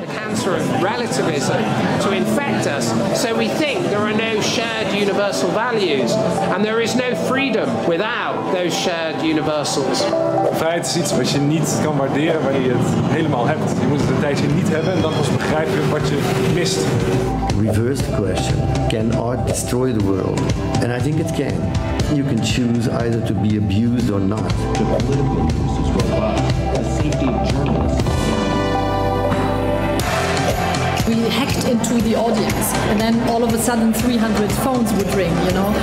the cancer of relativism to infect us. So we think there are no shared universal values, and there is no freedom without those shared universals. Vrijheid is iets wat je niet kan waarderen wanneer je het helemaal hebt. Je moet het een tijdje niet hebben en dan pas begrijpen wat je mist. reverse the question can art destroy the world? And I think it can. You can choose either to be abused or not. The political use is robust. The safety of journalists. We hacked into the audience, and then all of a sudden 300 phones would ring, you know?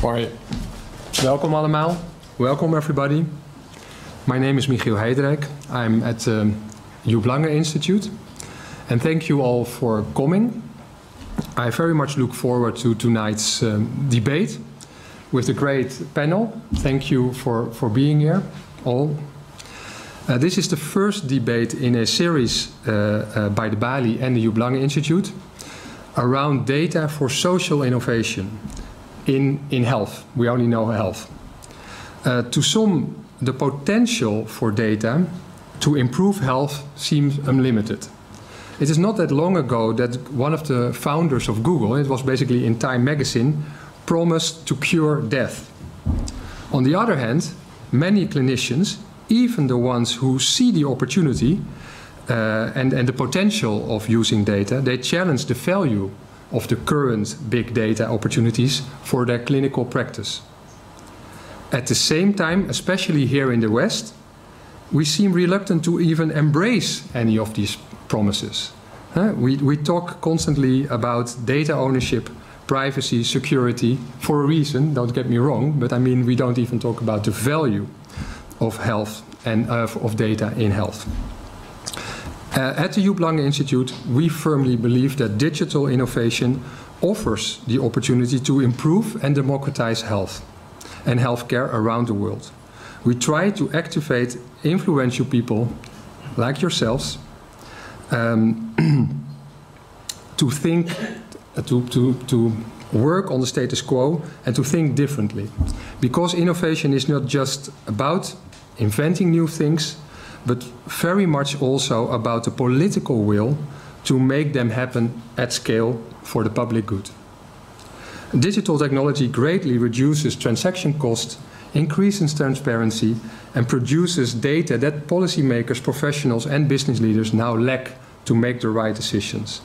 Hoi. Welkom allemaal. Welcome everybody. My name is Michiel Heidrijk. I'm at the Joep Lange Institute. And thank you all for coming. I very much look forward to tonight's um, debate with the great panel. Thank you for, for being here, all. Uh, this is the first debate in a series uh, uh, by the Balie and the Joep Lange Institute around data for social innovation in, in health. We only know health. Uh, to some, the potential for data to improve health seems unlimited. It is not that long ago that one of the founders of Google, it was basically in Time magazine, promised to cure death. On the other hand, many clinicians, even the ones who see the opportunity uh, and, and the potential of using data, they challenge the value of the current big data opportunities for their clinical practice. At the same time, especially here in the West, we seem reluctant to even embrace any of these promises. We, we talk constantly about data ownership, privacy, security for a reason, don't get me wrong, but I mean, we don't even talk about the value of health and uh, of data in health. Uh, at the Joep Lange Institute, we firmly believe that digital innovation offers the opportunity to improve and democratize health and healthcare around the world. We try to activate influential people like yourselves um, to think, uh, to, to, to work on the status quo and to think differently. Because innovation is not just about inventing new things, but very much also about the political will to make them happen at scale for the public good. Digital technology greatly reduces transaction costs, increases transparency, and produces data that policymakers, professionals, and business leaders now lack to make the right decisions.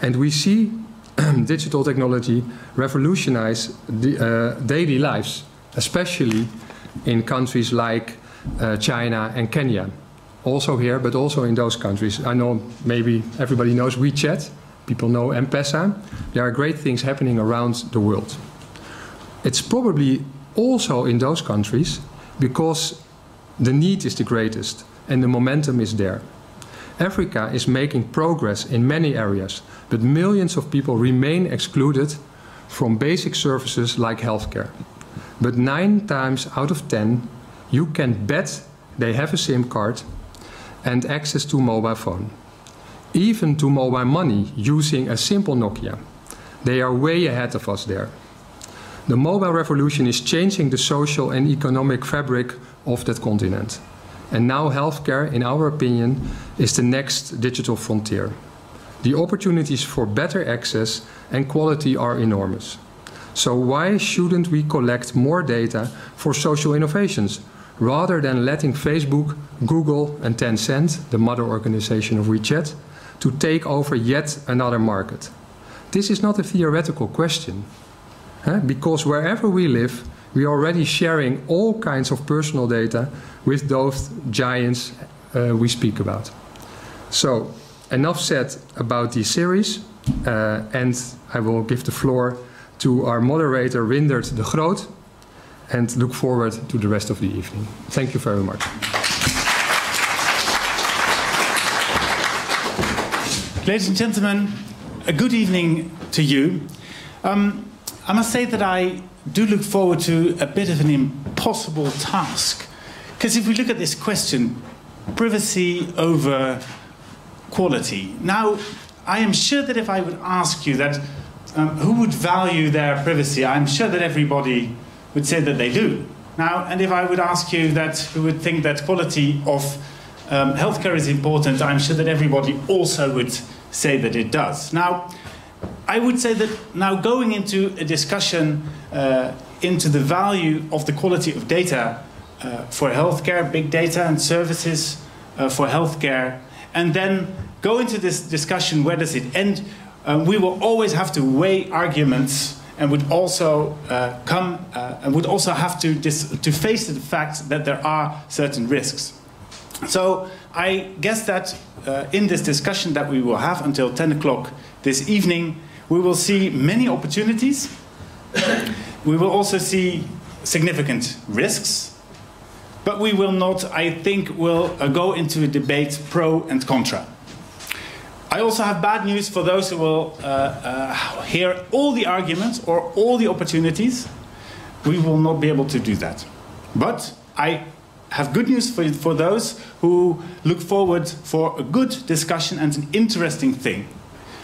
And we see digital technology revolutionize the, uh, daily lives, especially in countries like uh, China and Kenya. Also here, but also in those countries. I know maybe everybody knows WeChat, people know M-Pesa. There are great things happening around the world. It's probably also in those countries because the need is the greatest and the momentum is there. Africa is making progress in many areas, but millions of people remain excluded from basic services like healthcare. But nine times out of ten, you can bet they have a SIM card and access to mobile phone. Even to mobile money using a simple Nokia. They are way ahead of us there. The mobile revolution is changing the social and economic fabric of that continent. And now healthcare, in our opinion, is the next digital frontier. The opportunities for better access and quality are enormous. So why shouldn't we collect more data for social innovations rather than letting Facebook, Google and Tencent, the mother organization of WeChat, to take over yet another market? This is not a theoretical question. Huh? Because wherever we live, we are already sharing all kinds of personal data with those giants uh, we speak about. So, enough said about the series, uh, and I will give the floor to our moderator, Rindert de Groot, and look forward to the rest of the evening. Thank you very much. Ladies and gentlemen, a good evening to you. Um, I must say that I do look forward to a bit of an impossible task. Because if we look at this question, privacy over quality. Now, I am sure that if I would ask you that um, who would value their privacy, I'm sure that everybody would say that they do. Now, and if I would ask you that who would think that quality of um, healthcare is important, I'm sure that everybody also would say that it does. Now, I would say that now going into a discussion uh, into the value of the quality of data uh, for healthcare, big data and services uh, for healthcare, and then go into this discussion where does it end, uh, we will always have to weigh arguments and would also uh, come uh, and would also have to, to face the fact that there are certain risks. So I guess that uh, in this discussion that we will have until 10 o'clock this evening, we will see many opportunities. we will also see significant risks. But we will not, I think, will uh, go into a debate pro and contra. I also have bad news for those who will uh, uh, hear all the arguments or all the opportunities. We will not be able to do that. But I have good news for, for those who look forward for a good discussion and an interesting thing.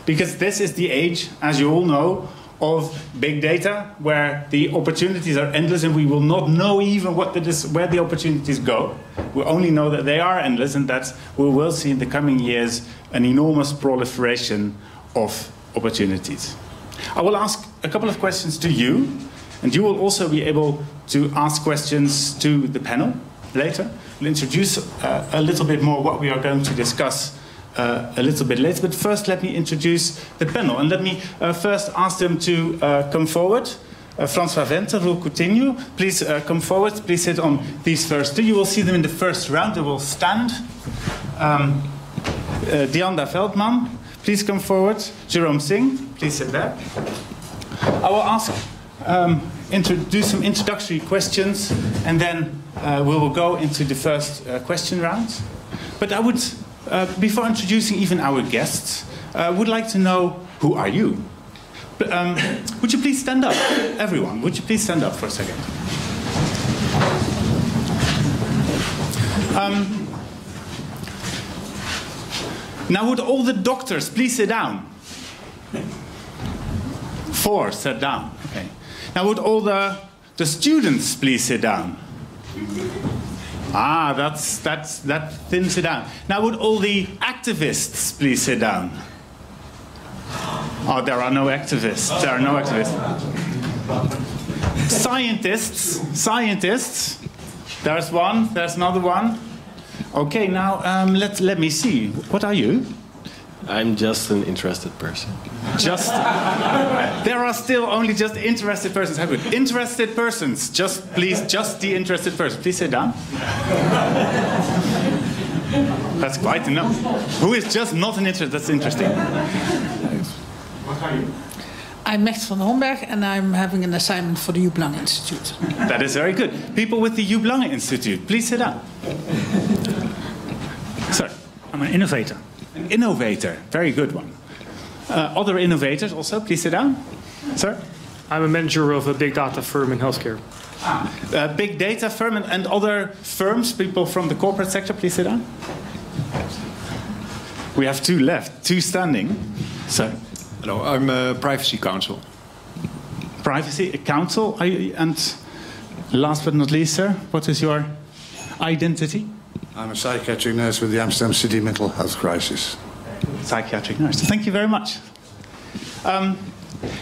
Because this is the age, as you all know, of big data, where the opportunities are endless and we will not know even what the, where the opportunities go. We only know that they are endless and that we will see in the coming years an enormous proliferation of opportunities. I will ask a couple of questions to you, and you will also be able to ask questions to the panel later. We'll introduce uh, a little bit more what we are going to discuss uh, a little bit later. But first, let me introduce the panel. And let me uh, first ask them to uh, come forward. Uh, Francois Venter will continue. Please uh, come forward. Please sit on these first two. You will see them in the first round. They will stand. Um, uh, Dianda Veldman, please come forward. Jerome Singh, please sit there. I will ask, um, some introductory questions, and then we will go into the first question round. But I would, uh, before introducing even our guests, I uh, would like to know who are you? Um, would you please stand up, everyone? Would you please stand up for a second? Um, now, would all the doctors please sit down? Four, sit down. Okay. Now, would all the, the students please sit down? Ah, that's, that's, that thins it down. Now, would all the activists please sit down? Oh, there are no activists. There are no activists. Scientists, scientists. There's one, there's another one. Okay, now um, let, let me see. What are you? I'm just an interested person. Just there are still only just interested persons. Have good? Interested persons. Just please, just the interested person. Please sit down. That's quite enough. Who is just not an interest? That's interesting. What are you? I'm Mecht van Homberg and I'm having an assignment for the Joep Lange Institute. That is very good. People with the Joep Lange Institute, please sit down. Sorry, I'm an innovator. An innovator, very good one. Uh, other innovators also, please sit down. Sir? I'm a manager of a big data firm in healthcare. Ah, uh, big data firm and, and other firms, people from the corporate sector, please sit down. We have two left, two standing. Sir? Hello, I'm a privacy counsel. Privacy counsel, you, and last but not least, sir, what is your identity? I'm a psychiatric nurse with the Amsterdam City mental health crisis. Psychiatric nurse. Thank you very much. Um,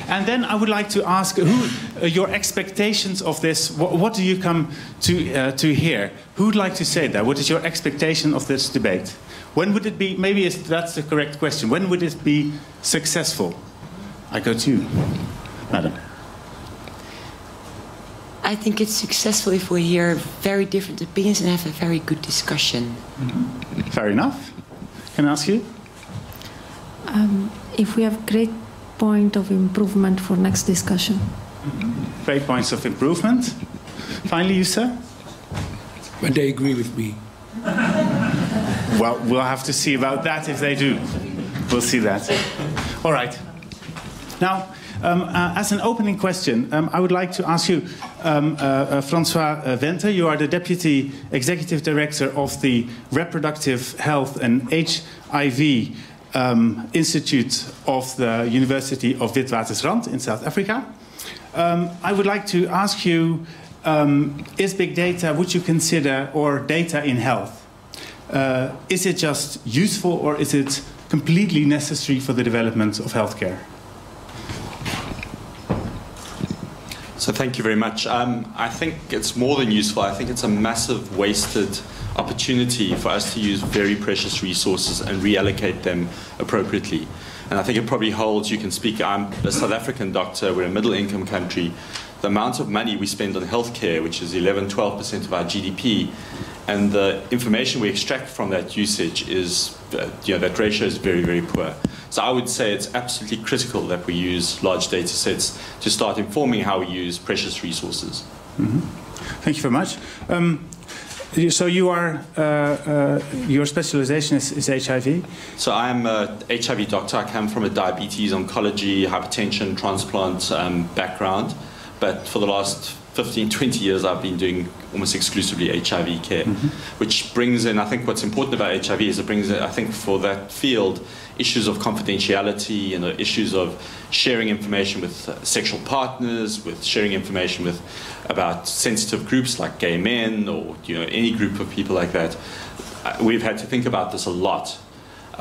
and then I would like to ask who uh, your expectations of this. What, what do you come to uh, to hear? Who would like to say that? What is your expectation of this debate? When would it be? Maybe that's the correct question. When would it be successful? I go to you, madam. I think it's successful if we hear very different opinions and have a very good discussion. Mm -hmm. Fair enough. Can I ask you? Um, if we have great point of improvement for next discussion. Great points of improvement. Finally, you, sir? When they agree with me. well, we'll have to see about that if they do. We'll see that. All right. Now, um, uh, as an opening question, um, I would like to ask you, um, uh, uh, Francois Venter, you are the Deputy Executive Director of the Reproductive Health and HIV um, Institute of the University of Witwatersrand in South Africa. Um, I would like to ask you, um, is big data, would you consider, or data in health, uh, is it just useful or is it completely necessary for the development of healthcare? So thank you very much. Um, I think it's more than useful. I think it's a massive wasted opportunity for us to use very precious resources and reallocate them appropriately. And I think it probably holds, you can speak, I'm a South African doctor, we're a middle income country. The amount of money we spend on healthcare, which is 11, 12% of our GDP, and the information we extract from that usage is, uh, you know, that ratio is very, very poor. So I would say it's absolutely critical that we use large data sets to start informing how we use precious resources. Mm -hmm. Thank you very much. Um, so you are uh, uh, your specialization is, is, HIV. So I am a HIV doctor. I come from a diabetes, oncology, hypertension, transplant um, background, but for the last 15, 20 years, I've been doing almost exclusively HIV care, mm -hmm. which brings in, I think what's important about HIV is it brings in, I think for that field, issues of confidentiality and issues of sharing information with uh, sexual partners, with sharing information with about sensitive groups like gay men or you know any group of people like that. Uh, we've had to think about this a lot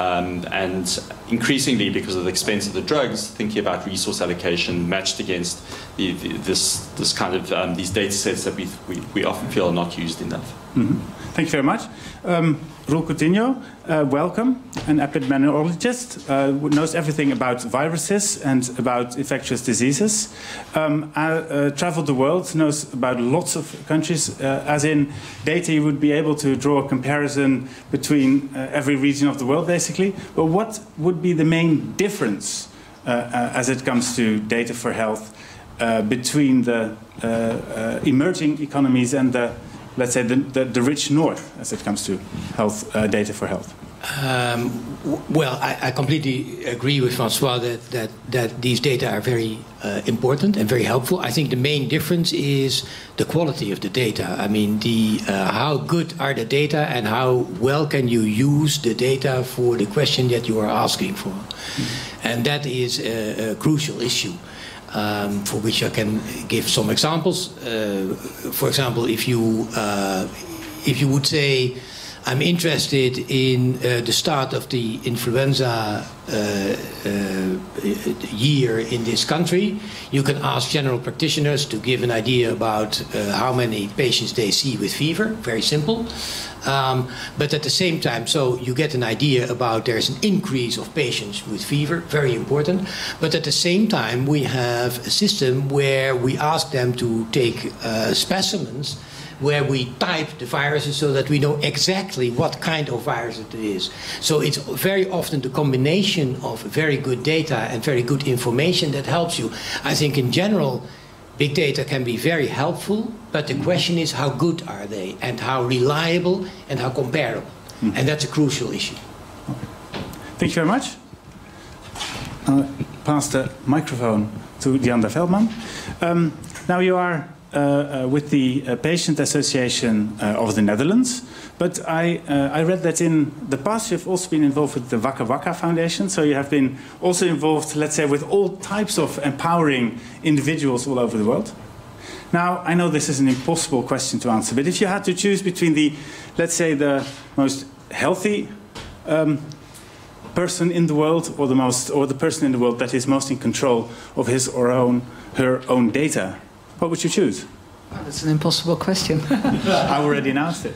um, and increasingly, because of the expense of the drugs, thinking about resource allocation matched against the, the, this, this kind of um, these data sets that we, we, we, often feel are not used enough. Mm -hmm. Thank you very much. Um, Roel Coutinho, uh, welcome, an epidemiologist uh, who knows everything about viruses and about infectious diseases. Um, I uh, traveled the world, knows about lots of countries, uh, as in data you would be able to draw a comparison between uh, every region of the world, basically. But what would be the main difference uh, as it comes to data for health between the emerging economies and the let's say, the, the, the, rich north as it comes to health uh, data for health? Um, well, I, I, completely agree with Francois that, that, that these data are very uh, important and very helpful. I think the main difference is the quality of the data. I mean, the, uh, how good are the data and how well can you use the data for the question that you are asking for? Mm -hmm. And that is a, a crucial issue um, for which I can give some examples. Uh, for example, if you uh, if you would say, I'm interested in uh, the start of the influenza uh, uh, year in this country, you can ask general practitioners to give an idea about uh, how many patients they see with fever. Very simple. Um, but at the same time, so you get an idea about there's an increase of patients with fever, very important. But at the same time, we have a system where we ask them to take uh, specimens where we type the viruses so that we know exactly what kind of virus it is. So it's very often the combination of very good data and very good information that helps you. I think in general, Big data can be very helpful, but the question is how good are they and how reliable and how comparable. Mm. And that's a crucial issue. Okay. Thank you very much. I'll pass the microphone to Dianda Veldman. Um, now you are uh, uh, with the uh, Patient Association uh, of the Netherlands. But I, uh, I read that in the past you've also been involved with the Waka Waka Foundation. So you have been also involved, let's say, with all types of empowering individuals all over the world. Now, I know this is an impossible question to answer, but if you had to choose between the, let's say, the most healthy um, person in the world or the most or the person in the world that is most in control of his or own her own data what would you choose? Well, that's an impossible question. I already announced it.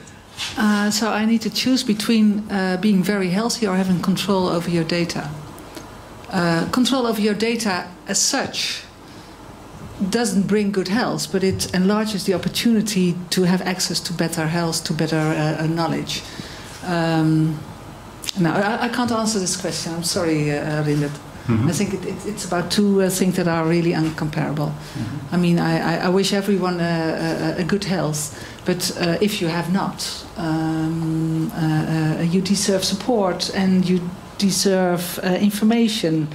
Uh, so I need to choose between uh, being very healthy or having control over your data. Uh, control over your data as such doesn't bring good health, but it enlarges the opportunity to have access to better health, to better uh, uh, knowledge. Um, no, I, I, can't answer this question. I'm sorry, uh, Mm -hmm. I think it, it, it's about two uh, things that are really uncomparable. Mm -hmm. I mean, I, I, wish everyone a, a, a good health, but uh, if you have not, um, uh, uh, you deserve support and you deserve uh, information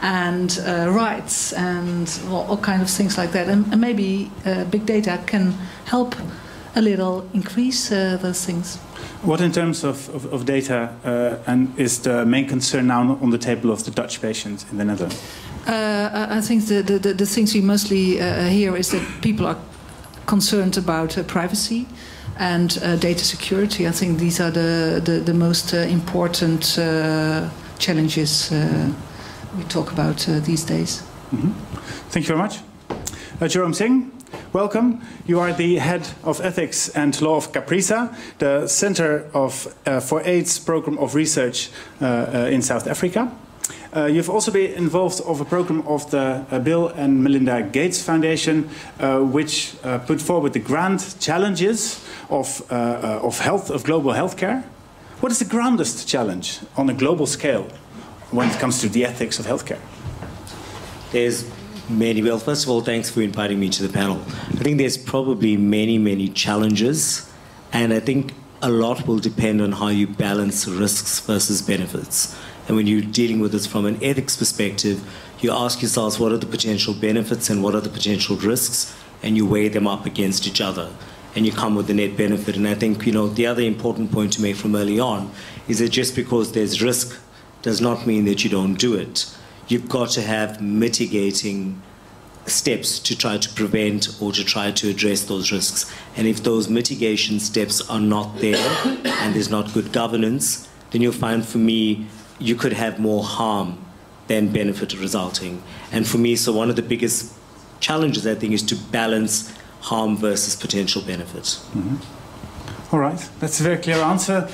and uh, rights and well, all kind of things like that. And, and maybe uh, big data can help a little increase uh, those things. What in terms of, of, of data uh, and is the main concern now on the table of the Dutch patients in the Netherlands? Uh, I think the, the, the, things we mostly uh, hear is that people are concerned about uh, privacy and uh, data security. I think these are the, the, the most uh, important uh, challenges we talk about these days. Mm -hmm. Thank you very much. Jerome Singh, welcome. You are the head of ethics and law of CAPRISA, the Center of, for AIDS program of research in South Africa. Uh, you've also been involved of a program of the uh, Bill and Melinda Gates Foundation, uh, which uh, put forward the grand challenges of, uh, uh, of health, of global healthcare. What is the grandest challenge on a global scale when it comes to the ethics of healthcare? There's many. Well, first of all, thanks for inviting me to the panel. I think there's probably many, many challenges, and I think a lot will depend on how you balance risks versus benefits. And when you're dealing with this from an ethics perspective, you ask yourselves what are the potential benefits and what are the potential risks, and you weigh them up against each other, and you come with the net benefit. And I think you know the other important point to make from early on is that just because there's risk does not mean that you don't do it. You've got to have mitigating steps to try to prevent or to try to address those risks. And if those mitigation steps are not there and there's not good governance, then you'll find for me you could have more harm than benefit resulting. And for me, so one of the biggest challenges, I think, is to balance harm versus potential benefit. Mm-hmm. All right, that's a very clear answer,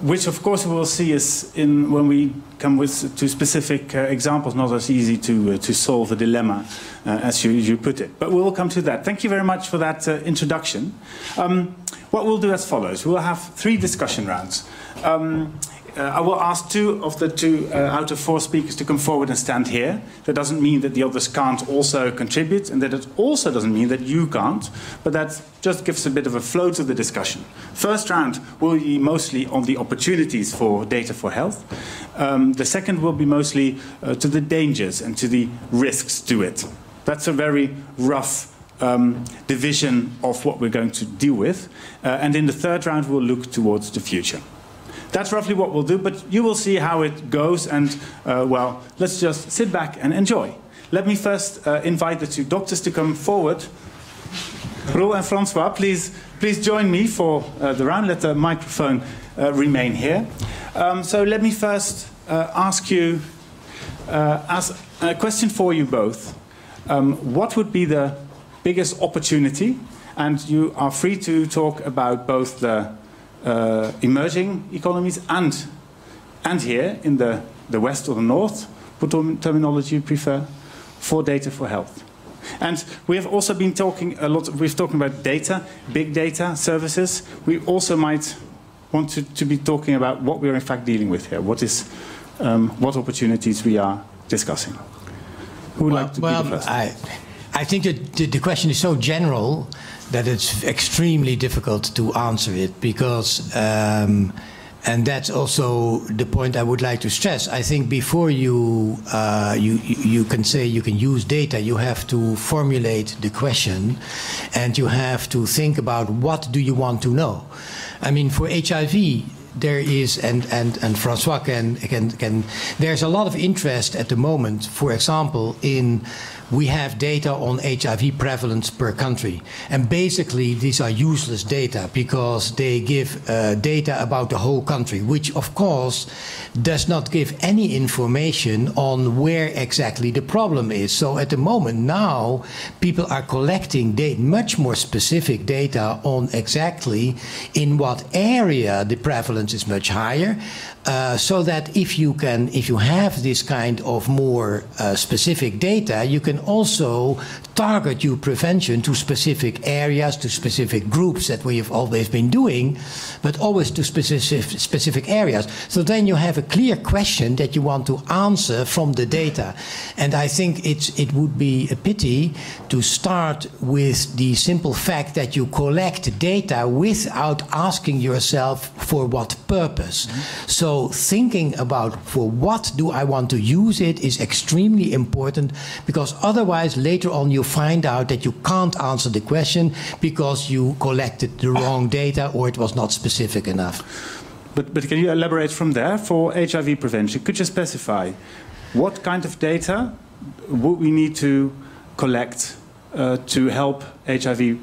which of course we will see is in when we come with to specific uh, examples, not as easy to uh, to solve a dilemma uh, as you, you put it. But we will come to that. Thank you very much for that uh, introduction. Um, what we'll do as follows: we'll have three discussion rounds. Um, I will ask two of the two uh, out of four speakers to come forward and stand here. That doesn't mean that the others can't also contribute, and that it also doesn't mean that you can't, but that just gives a bit of a flow to the discussion. First round will be mostly on the opportunities for data for health. Um, the second will be mostly uh, to the dangers and to the risks to it. That's a very rough um, division of what we're going to deal with. Uh, and in the third round, we'll look towards the future. That's roughly what we'll do, but you will see how it goes, and uh, well, let's just sit back and enjoy. Let me first uh, invite the two doctors to come forward. Roel and Francois, please, please join me for uh, the round. Let the microphone uh, remain here. Um, so let me first uh, ask you, uh, as a question for you both, um, what would be the biggest opportunity? And you are free to talk about both the uh, emerging economies and, and here in the, the West or the North, what terminology you prefer, for data for health. And we have also been talking a lot, we've talking about data, big data services. We also might want to, to be talking about what we're in fact dealing with here. What is, um, what opportunities we are discussing. Who would well, like to well, be the first? I, I think that the, the question is so general that it's extremely difficult to answer it because, um, and that's also the point I would like to stress. I think before you, uh, you you can say you can use data, you have to formulate the question, and you have to think about what do you want to know. I mean, for HIV, there is, and, and, and Francois can, can, can, there's a lot of interest at the moment, for example, in we have data on HIV prevalence per country. And basically, these are useless data because they give uh, data about the whole country, which of course does not give any information on where exactly the problem is. So at the moment now, people are collecting data, much more specific data on exactly in what area the prevalence is much higher. Uh, so that if you can, if you have this kind of more uh, specific data, you can also target your prevention to specific areas, to specific groups that we have always been doing, but always to specific, specific areas. So then you have a clear question that you want to answer from the data. And I think it's, it would be a pity to start with the simple fact that you collect data without asking yourself for what what purpose. So thinking about for what do I want to use it is extremely important because otherwise later on you find out that you can't answer the question because you collected the wrong data or it was not specific enough. But, but can you elaborate from there for HIV prevention? Could you specify what kind of data would we need to collect uh, to help HIV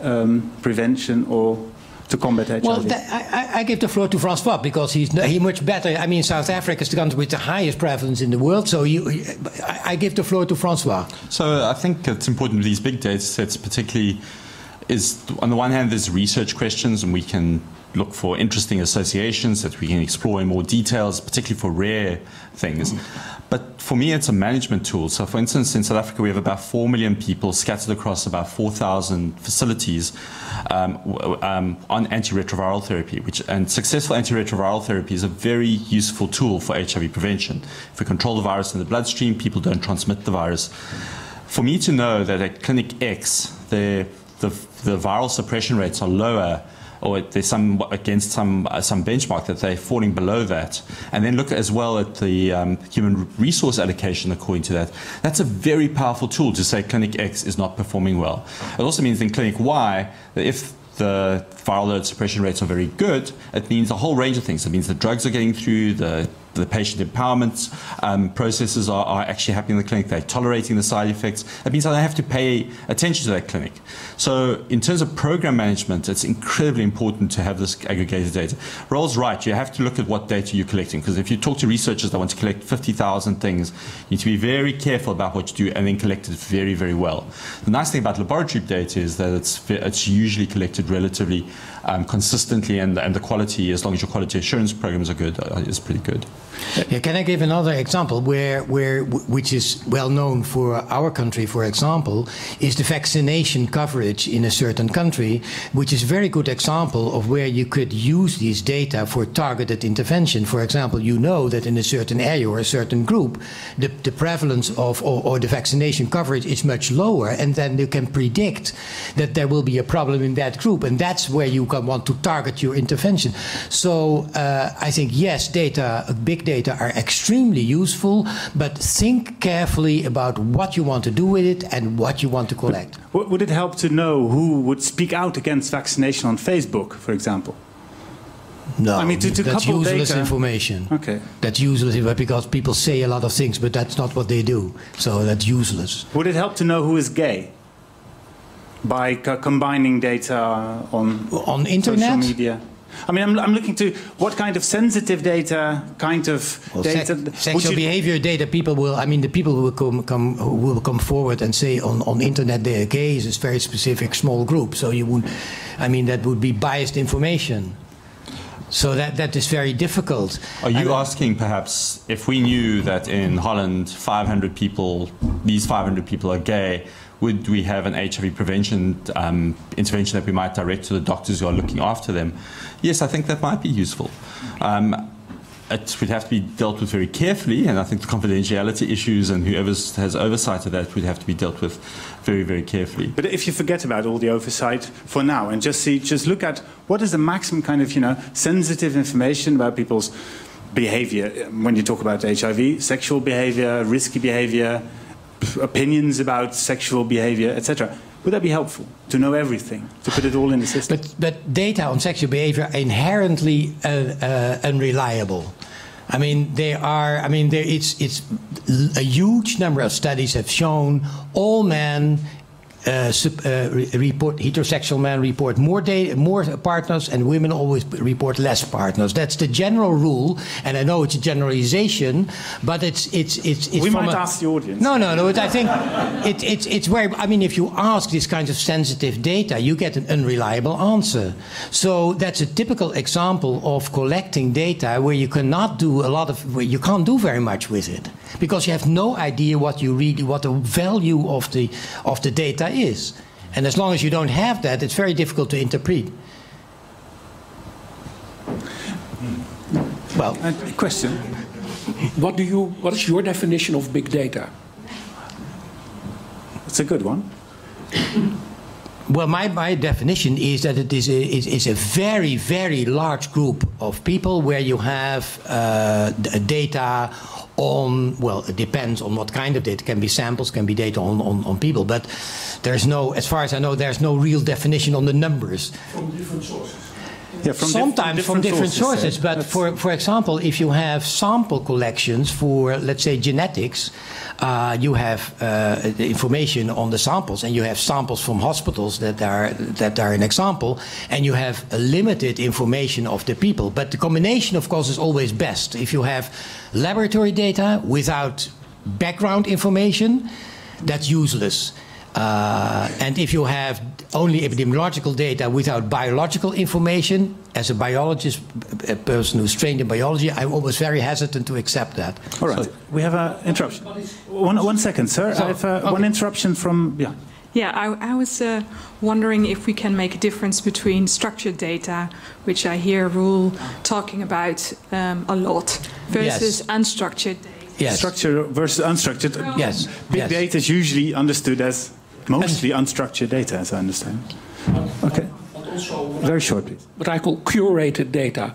um, prevention or to combat HIV? Well, that, I, I give the floor to Francois because he's he much better. I mean, South Africa is the country with the highest prevalence in the world. So you, I, I give the floor to Francois. So I think it's important with these big data sets, particularly, is on the one hand there's research questions, and we can look for interesting associations that we can explore in more details, particularly for rare things. But for me, it's a management tool. So, for instance, in South Africa, we have about 4 million people scattered across about 4,000 facilities um, um, on antiretroviral therapy, which, and successful antiretroviral therapy is a very useful tool for HIV prevention. If we control the virus in the bloodstream, people don't transmit the virus. For me to know that at Clinic X, the, the, the viral suppression rates are lower or there's some against some uh, some benchmark that they're falling below that, and then look as well at the um, human resource allocation according to that. That's a very powerful tool to say Clinic X is not performing well. It also means in Clinic Y that if the viral load suppression rates are very good, it means a whole range of things. It means the drugs are getting through, the the patient empowerment um, processes are, are, actually happening in the clinic. They're tolerating the side effects. That means I don't have to pay attention to that clinic. So in terms of program management, it's incredibly important to have this aggregated data. Roel's right. You have to look at what data you're collecting because if you talk to researchers that want to collect 50,000 things, you need to be very careful about what you do and then collect it very, very well. The nice thing about laboratory data is that it's, it's usually collected relatively um, consistently and, and the quality, as long as your quality assurance programs are good, uh, is pretty good. Yeah, can I give another example where, where, which is well known for our country, for example, is the vaccination coverage in a certain country, which is a very good example of where you could use these data for targeted intervention. For example, you know that in a certain area or a certain group, the, the prevalence of or, or the vaccination coverage is much lower, and then you can predict that there will be a problem in that group, and that's where you can want to target your intervention. So uh, I think yes, data, big data are extremely useful, but think carefully about what you want to do with it and what you want to collect. But would it help to know who would speak out against vaccination on Facebook, for example? No, I mean, to, to that's useless data. information. Okay. That's useless because people say a lot of things, but that's not what they do. So that's useless. Would it help to know who is gay? By co- combining data on, on internet? social media? I mean, I'm, I'm looking to what kind of sensitive data, kind of Well, data. sex- sexual behavior data, people will, I mean, the people who will come, come, who will come forward and say on, on internet they are gay is a very specific small group. So you would, I mean, that would be biased information. So that, that is very difficult. Are you asking perhaps if we knew that in Holland 500 people, these 500 people are gay, would we have an HIV prevention um, intervention that we might direct to the doctors who are looking after them? Yes, I think that might be useful. Um, it would have to be dealt with very carefully, and I think the confidentiality issues and whoever has oversight of that would have to be dealt with very, very carefully. But if you forget about all the oversight for now and just see, just look at what is the maximum kind of, you know, sensitive information about people's behavior when you talk about HIV, sexual behavior, risky behavior, opinions about sexual behavior, etc. Would that be helpful to know everything, to put it all in the system? But, but data on sexual behavior are inherently uh, uh, unreliable. I mean, they are. I mean, there, it's it's a huge number of studies have shown all men. Uh, sup- uh, re- report heterosexual men report more data, more partners, and women always report less partners. That's the general rule, and I know it's a generalization, but it's it's it's. it's we from might a- ask the audience. no, no, no. It, I think it, it's it's very. I mean, if you ask this kind of sensitive data, you get an unreliable answer. So that's a typical example of collecting data where you cannot do a lot of. Where you can't do very much with it because you have no idea what you read, what the value of the of the data is. And as long as you don't have that, it's very difficult to interpret. Well, uh, question. What do you? What is your definition of big data? It's a good one. Well, my, my definition is that it is a, a very, very large group of people where you have uh, data on, well, it depends on what kind of data. It can be samples, can be data on, on, on people. But there's no, as far as I know, there's no real definition on the numbers. From different sources. Yeah, from Sometimes from different sources, uh, but for, for example, if you have sample collections for, let's say, genetics, uh, you have uh, the information on the samples, and you have samples from hospitals that are that are an example, and you have a limited information of the people. But the combination, of course, is always best. If you have laboratory data without background information, that's useless. Uh, and if you have only epidemiological data without biological information, as a biologist, a person who's trained in biology, I'm always very hesitant to accept that. All right, we have an interruption. One, one second, sir. So- I have uh, one interruption from. Yeah. Yeah, I, I was uh, wondering if we can make a difference between structured data, which I hear Roel talking about um, a lot, versus Yes. unstructured data. Structured versus unstructured. Yes. Big Yes. data is usually understood as mostly unstructured data, as I understand. Okay. Very short, please. What I call curated data.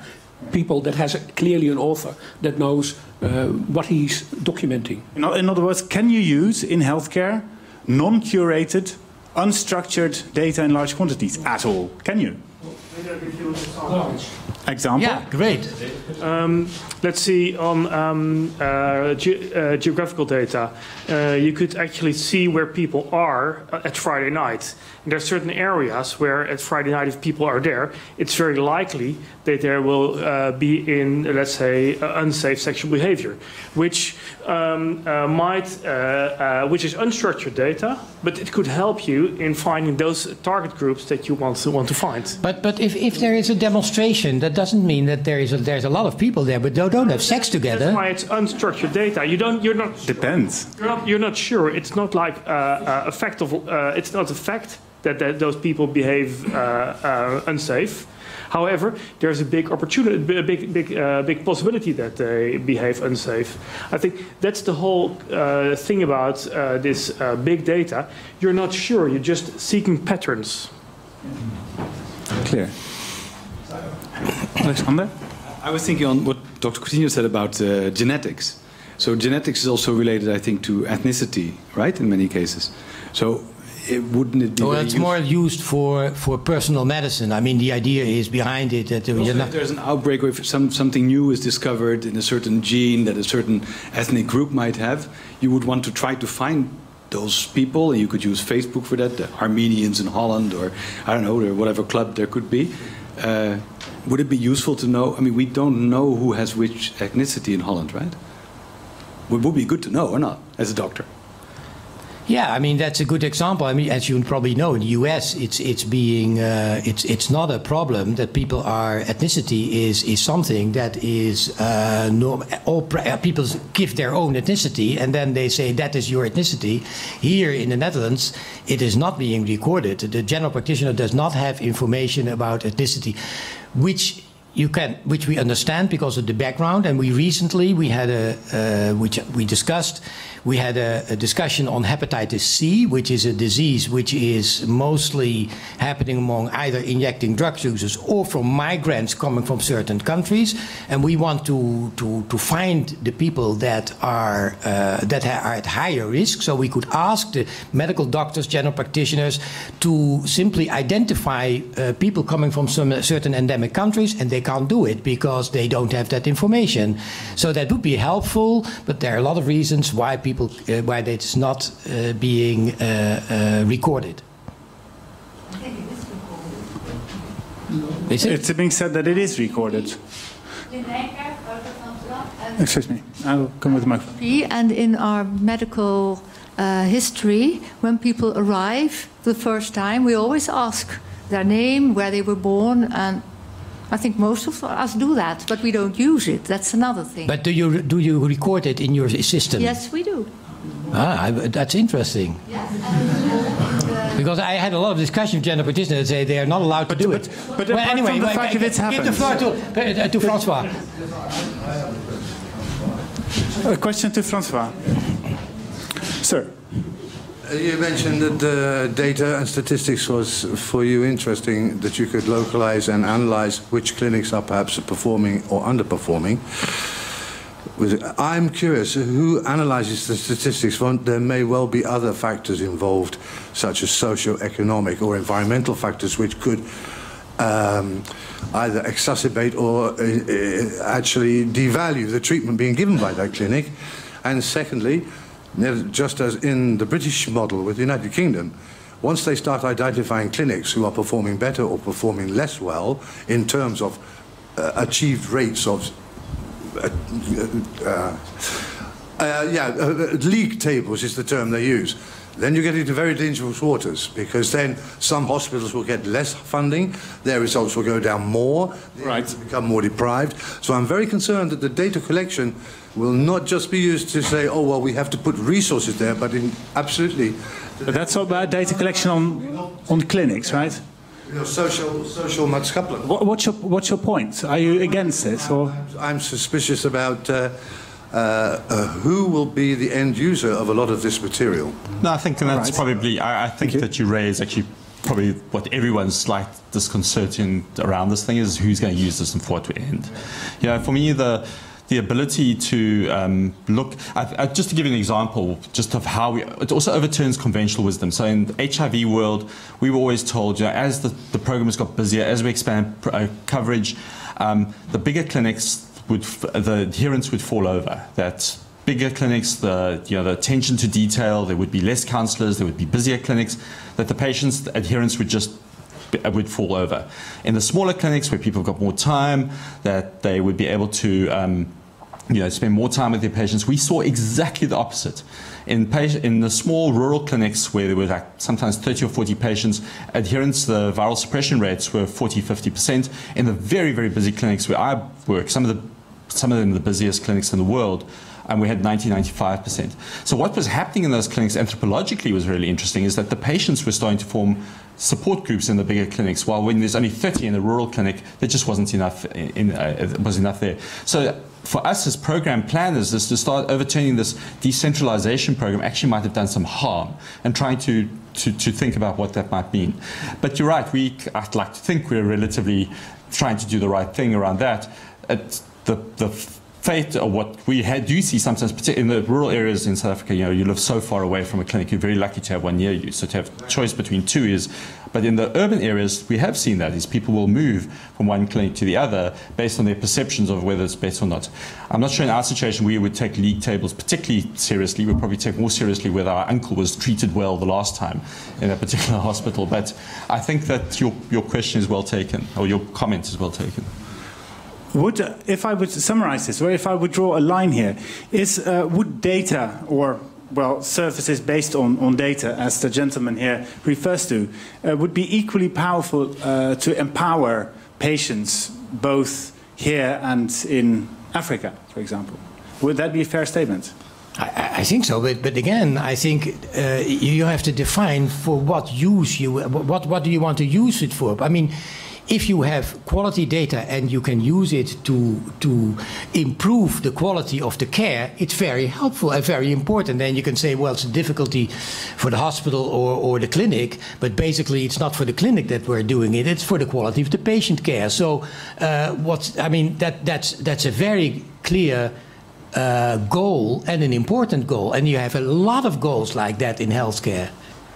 People that has clearly an author that knows uh, what he's documenting. In, in other words, can you use in healthcare non-curated, unstructured data in large quantities at all? Can you? Example? Yeah, great. Um, let's see on um, uh, ge- uh, geographical data, uh, you could actually see where people are uh, at Friday night. And there are certain areas where at Friday night, if people are there, it's very likely that there will uh, be in, let's say, uh, unsafe sexual behavior, which um, uh, might, uh, uh, which is unstructured data, but it could help you in finding those target groups that you want to want to find. But but if, if there is a demonstration, that doesn't mean that there is a, there's a lot of people there, but they don't have sex together. That's why it's unstructured data. You don't. You're not. Depends. You're not. You're not sure. It's not like uh, uh, a fact of. Uh, it's not a fact that, that those people behave uh, uh, unsafe. However, there's a big opportunity, a big, big, uh, big possibility that they behave unsafe. I think that's the whole uh, thing about uh, this uh, big data. You're not sure. You're just seeking patterns. Clear. Alexander? I was thinking on what Dr. Coutinho said about uh, genetics. So genetics is also related, I think, to ethnicity, right? In many cases. So it, wouldn't it be? Well, it's more used for, for personal medicine. I mean, the idea is behind it that if there's an outbreak or if some, something new is discovered in a certain gene that a certain ethnic group might have, you would want to try to find those people, and you could use Facebook for that, the Armenians in Holland, or I don't know, or whatever club there could be. Uh, would it be useful to know? I mean, we don't know who has which ethnicity in Holland, right? It would be good to know, or not, as a doctor. Yeah, I mean that's a good example. I mean, as you probably know, in the U.S., it's it's being uh, it's it's not a problem that people are ethnicity is is something that is uh, norm. All uh, people give their own ethnicity, and then they say that is your ethnicity. Here in the Netherlands, it is not being recorded. The general practitioner does not have information about ethnicity, which you can, which we understand because of the background. And we recently we had a, uh, which we discussed, we had a, a discussion on hepatitis C, which is a disease which is mostly happening among either injecting drug users or from migrants coming from certain countries. And we want to to, to find the people that are uh, that are at higher risk. So we could ask the medical doctors, general practitioners, to simply identify uh, people coming from some certain endemic countries, and they can't do it because they don't have that information. So that would be helpful, but there are a lot of reasons why people uh, why it's not uh, being uh, uh, recorded. Is it? It's being said that it is recorded. Excuse me. I'll come with the microphone. And in our medical uh, history, when people arrive the first time, we always ask their name, where they were born, and I think most of us do that, but we don't use it. That's another thing. But do you do you record it in your system? yes, we do. Ah, I, that's interesting. Because I had a lot of discussion with general practitioners that say they are not allowed to do it. but well, anyway, from the fact I- that it's give the floor to, uh, to Francois. A question to Francois. Sir. You mentioned that the data and statistics was for you interesting, that you could localize and analyze which clinics are perhaps performing or underperforming. I'm curious, who analyzes the statistics? There may well be other factors involved, such as socio-economic or environmental factors, which could um, either exacerbate or uh, uh, actually devalue the treatment being given by that clinic. And secondly, just as in the British model with the United Kingdom, once they start identifying clinics who are performing better or performing less well in terms of uh, achieved rates of uh, uh, uh yeah, uh, league tables is the term they use. Then you get into very dangerous waters because then some hospitals will get less funding, their results will go down more, right. become more deprived. So I'm very concerned that the data collection will not just be used to say, oh, well, we have to put resources there, but in absolutely. But that's all about data collection on, on clinics, right? You know, social, social maatschappelijk. What, what's, your, what's your point? Are you against this? Or? I'm, I'm suspicious about uh, uh, uh, who will be the end user of a lot of this material. No, I think that's right. probably, I, I think that you raise actually probably what everyone's slight disconcerting around this thing is who's going to use this and for what to end. You know, for me, the the ability to um, look, I, I, just to give you an example, just of how we, it also overturns conventional wisdom. So in the HIV world, we were always told, you know, as the, the program has got busier, as we expand uh, coverage, um, the bigger clinics would, the adherence would fall over. That bigger clinics, the, you know, the attention to detail, there would be less counselors, there would be busier clinics, that the patient's adherence would just would fall over. In the smaller clinics where people got more time, that they would be able to um, you know, spend more time with their patients. We saw exactly the opposite. In, patient, in the small rural clinics where there were like sometimes 30 or 40 patients, adherence, the viral suppression rates were 40, 50%. In the very, very busy clinics where I work, some of the, some of them the busiest clinics in the world, and we had 90, 95%. So what was happening in those clinics anthropologically was really interesting is that the patients were starting to form support groups in the bigger clinics, while when there's only 30 in the rural clinic, there just wasn't enough, in, uh, was enough there. So for us as program planners is to start overturning this decentralization program actually might have done some harm and trying to, to, to think about what that might mean. But you're right, we, I'd like to think we're relatively trying to do the right thing around that. The, the fate of what we had, do see sometimes, particularly in the rural areas in South Africa, you know, you live so far away from a clinic, you're very lucky to have one near you. So to have choice between two is, but in the urban areas, we have seen that, is people will move from one clinic to the other based on their perceptions of whether it's best or not. I'm not sure in our situation we would take league tables particularly seriously. We'd probably take more seriously whether our uncle was treated well the last time in a particular hospital. But I think that your, your question is well taken, or your comment is well taken would, if I would summarize this, or if I would draw a line here, is uh, would data or well, services based on, on data, as the gentleman here refers to, uh, would be equally powerful uh, to empower patients both here and in Africa, for example. Would that be a fair statement? I, I think so, but, but again, I think uh, you have to define for what use you, what, what do you want to use it for? I mean, if you have quality data and you can use it to to improve the quality of the care, it's very helpful and very important. And you can say, well, it's a difficulty for the hospital or, or the clinic, but basically it's not for the clinic that we're doing it; it's for the quality of the patient care. So, uh, what I mean that that's that's a very clear. Uh, goal and an important goal, and you have a lot of goals like that in healthcare.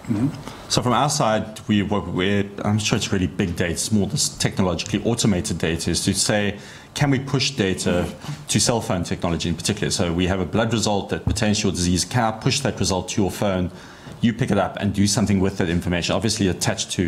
Mm -hmm. So from our side, we, we're, I'm sure it's really big data, small, this technologically automated data, is to say, can we push data to cell phone technology in particular? So we have a blood result that your disease. Can I push that result to your phone? You pick it up and do something with that information. Obviously attached to,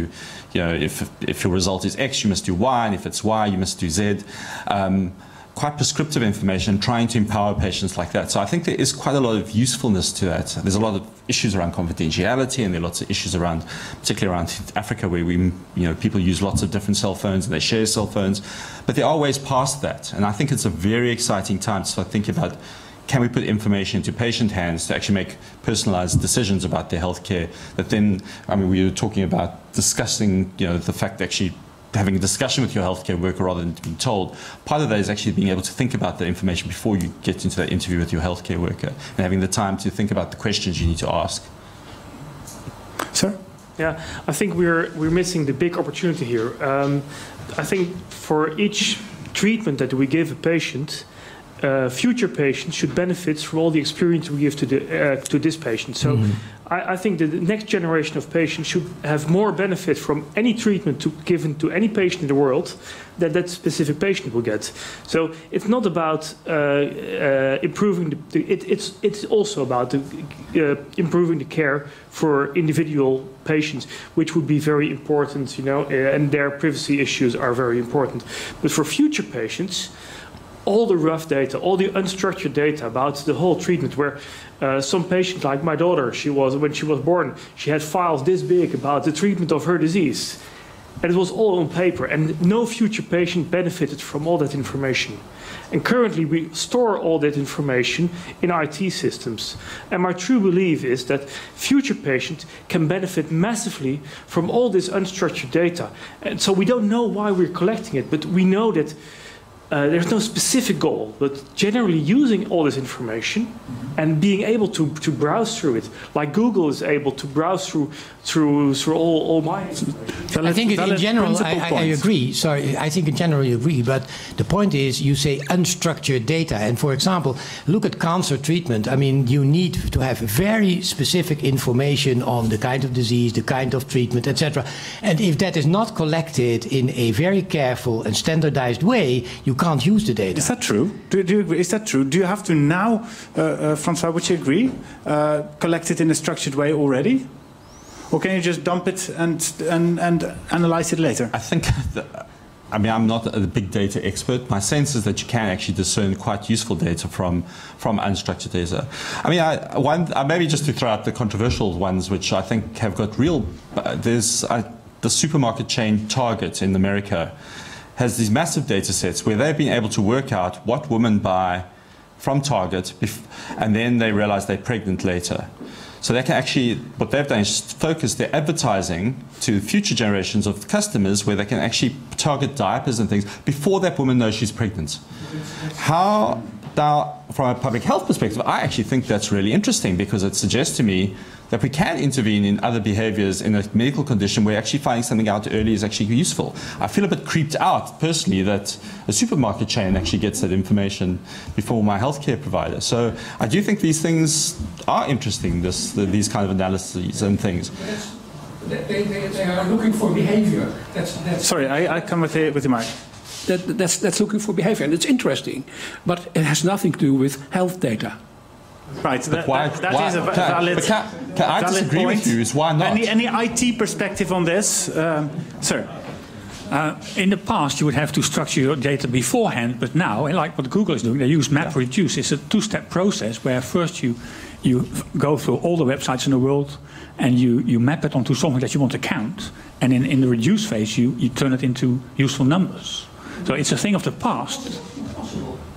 you know, if, if your result is X, you must do Y, and if it's Y, you must do Z. Um, quite prescriptive information, trying to empower patients like that. So I think there is quite a lot of usefulness to that. There's a lot of issues around confidentiality, and there are lots of issues around, particularly around Africa, where we, you know, people use lots of different cell phones and they share cell phones. But there are ways past that, and I think it's a very exciting time to start thinking about can we put information into patient hands to actually make personalized decisions about their healthcare that then, I mean, we were talking about discussing, you know, the fact that actually having a discussion with your healthcare worker rather than being told. Part of that is actually being able to think about the information before you get into that interview with your healthcare worker and having the time to think about the questions you need to ask. Sir? Yeah, I think we're we're missing the big opportunity here. Um, I think for each treatment that we give a patient, uh, future patients should benefit from all the experience we give to the uh, to this patient. So. I, I think that the next generation of patients should have more benefit from any treatment to, given to any patient in the world that that specific patient will get. So it's not about uh, uh, improving the, the it, it's it's also about the, uh, improving the care for individual patients, which would be very important, you know, and their privacy issues are very important. But for future patients, all the rough data, all the unstructured data about the whole treatment, where uh, some patient, like my daughter, she was when she was born, she had files this big about the treatment of her disease, and it was all on paper, and no future patient benefited from all that information. And currently, we store all that information in IT systems. And my true belief is that future patients can benefit massively from all this unstructured data. And so we don't know why we're collecting it, but we know that uh, there's no specific goal, but generally using all this information and being able to, to browse through it, like Google is able to browse through through through all, all my information. I think in general, I, I, I agree. Sorry, I think in general you agree, but the point is you say unstructured data. And for example, look at cancer treatment. I mean, you need to have very specific information on the kind of disease, the kind of treatment, etc. And if that is not collected in a very careful and standardized way, you can't use the data. Is that true? Do, do you agree? Is that true? Do you have to now, uh, uh, Francois, would you agree, uh, collect it in a structured way already? Or can you just dump it and, and, and analyze it later? I think, that, I mean, I'm not a big data expert. My sense is that you can actually discern quite useful data from, from unstructured data. I mean, I, one, uh, maybe just to throw out the controversial ones, which I think have got real, uh, there's uh, the supermarket chain Target in America has these massive data sets where they've been able to work out what women buy from Target, and then they realize they're pregnant later. So they can actually, what they've done is focus their advertising to future generations of customers where they can actually target diapers and things before that woman knows she's pregnant. How, now, from a public health perspective, I actually think that's really interesting because it suggests to me that we can intervene in other behaviors in a medical condition where actually finding something out early is actually useful. I feel a bit creeped out personally that a supermarket chain actually gets that information before my healthcare provider. So I do think these things are interesting, this, the, these kind of analyses and things. They, they, they are looking for behavior. That's, that's Sorry, I, I come with the, with the mic. That, that's, that's looking for behavior, and it's interesting, but it has nothing to do with health data. Right, that, why- that- that why- is a can- valid, but can- can I valid disagree with point. you, is why not? Any, any IT perspective on this? Um, sir? Uh, in the past, you would have to structure your data beforehand, but now, and like what Google is doing, they use MapReduce. It's a two-step process where first you you go through all the websites in the world and you, you map it onto something that you want to count, and in, in the reduce phase, you, you turn it into useful numbers. So it's a thing of the past.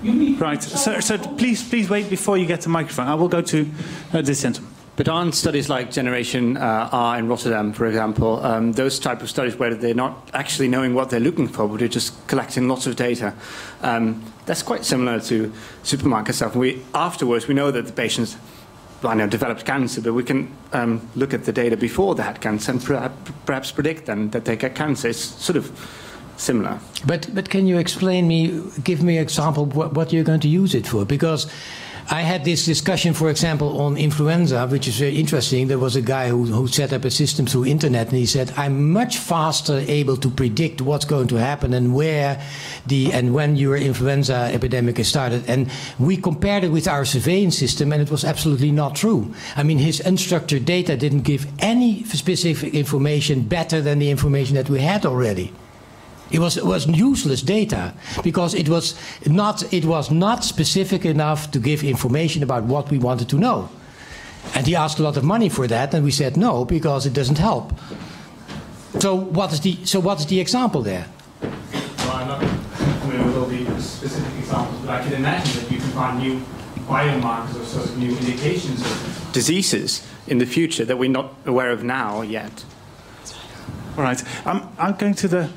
Right, so, so please, please wait before you get the microphone. I will go to uh, this gentleman. But on studies like Generation uh, R in Rotterdam, for example, um, those type of studies where they're not actually knowing what they're looking for, but they're just collecting lots of data, um, that's quite similar to supermarket stuff. We afterwards we know that the patients, I know, developed cancer, but we can um, look at the data before they had cancer and perhaps, perhaps predict then that they get cancer. It's sort of similar. But but can you explain me, give me an example what, what you're going to use it for? Because I had this discussion, for example, on influenza, which is very interesting. There was a guy who, who set up a system through internet, and he said, "I'm much faster able to predict what's going to happen and where the and when your influenza epidemic has started." And we compared it with our surveillance system, and it was absolutely not true. I mean, his unstructured data didn't give any specific information better than the information that we had already. It was, it was useless data because it was, not, it was not specific enough to give information about what we wanted to know. And he asked a lot of money for that, and we said no because it doesn't help. So what is the, so what is the example there? Well, I'm not familiar with all the specific examples, but I can imagine that you can find new biomarkers or sort of new indications of Diseases in the future that we're not aware of now yet. All right, I'm, I'm going to the.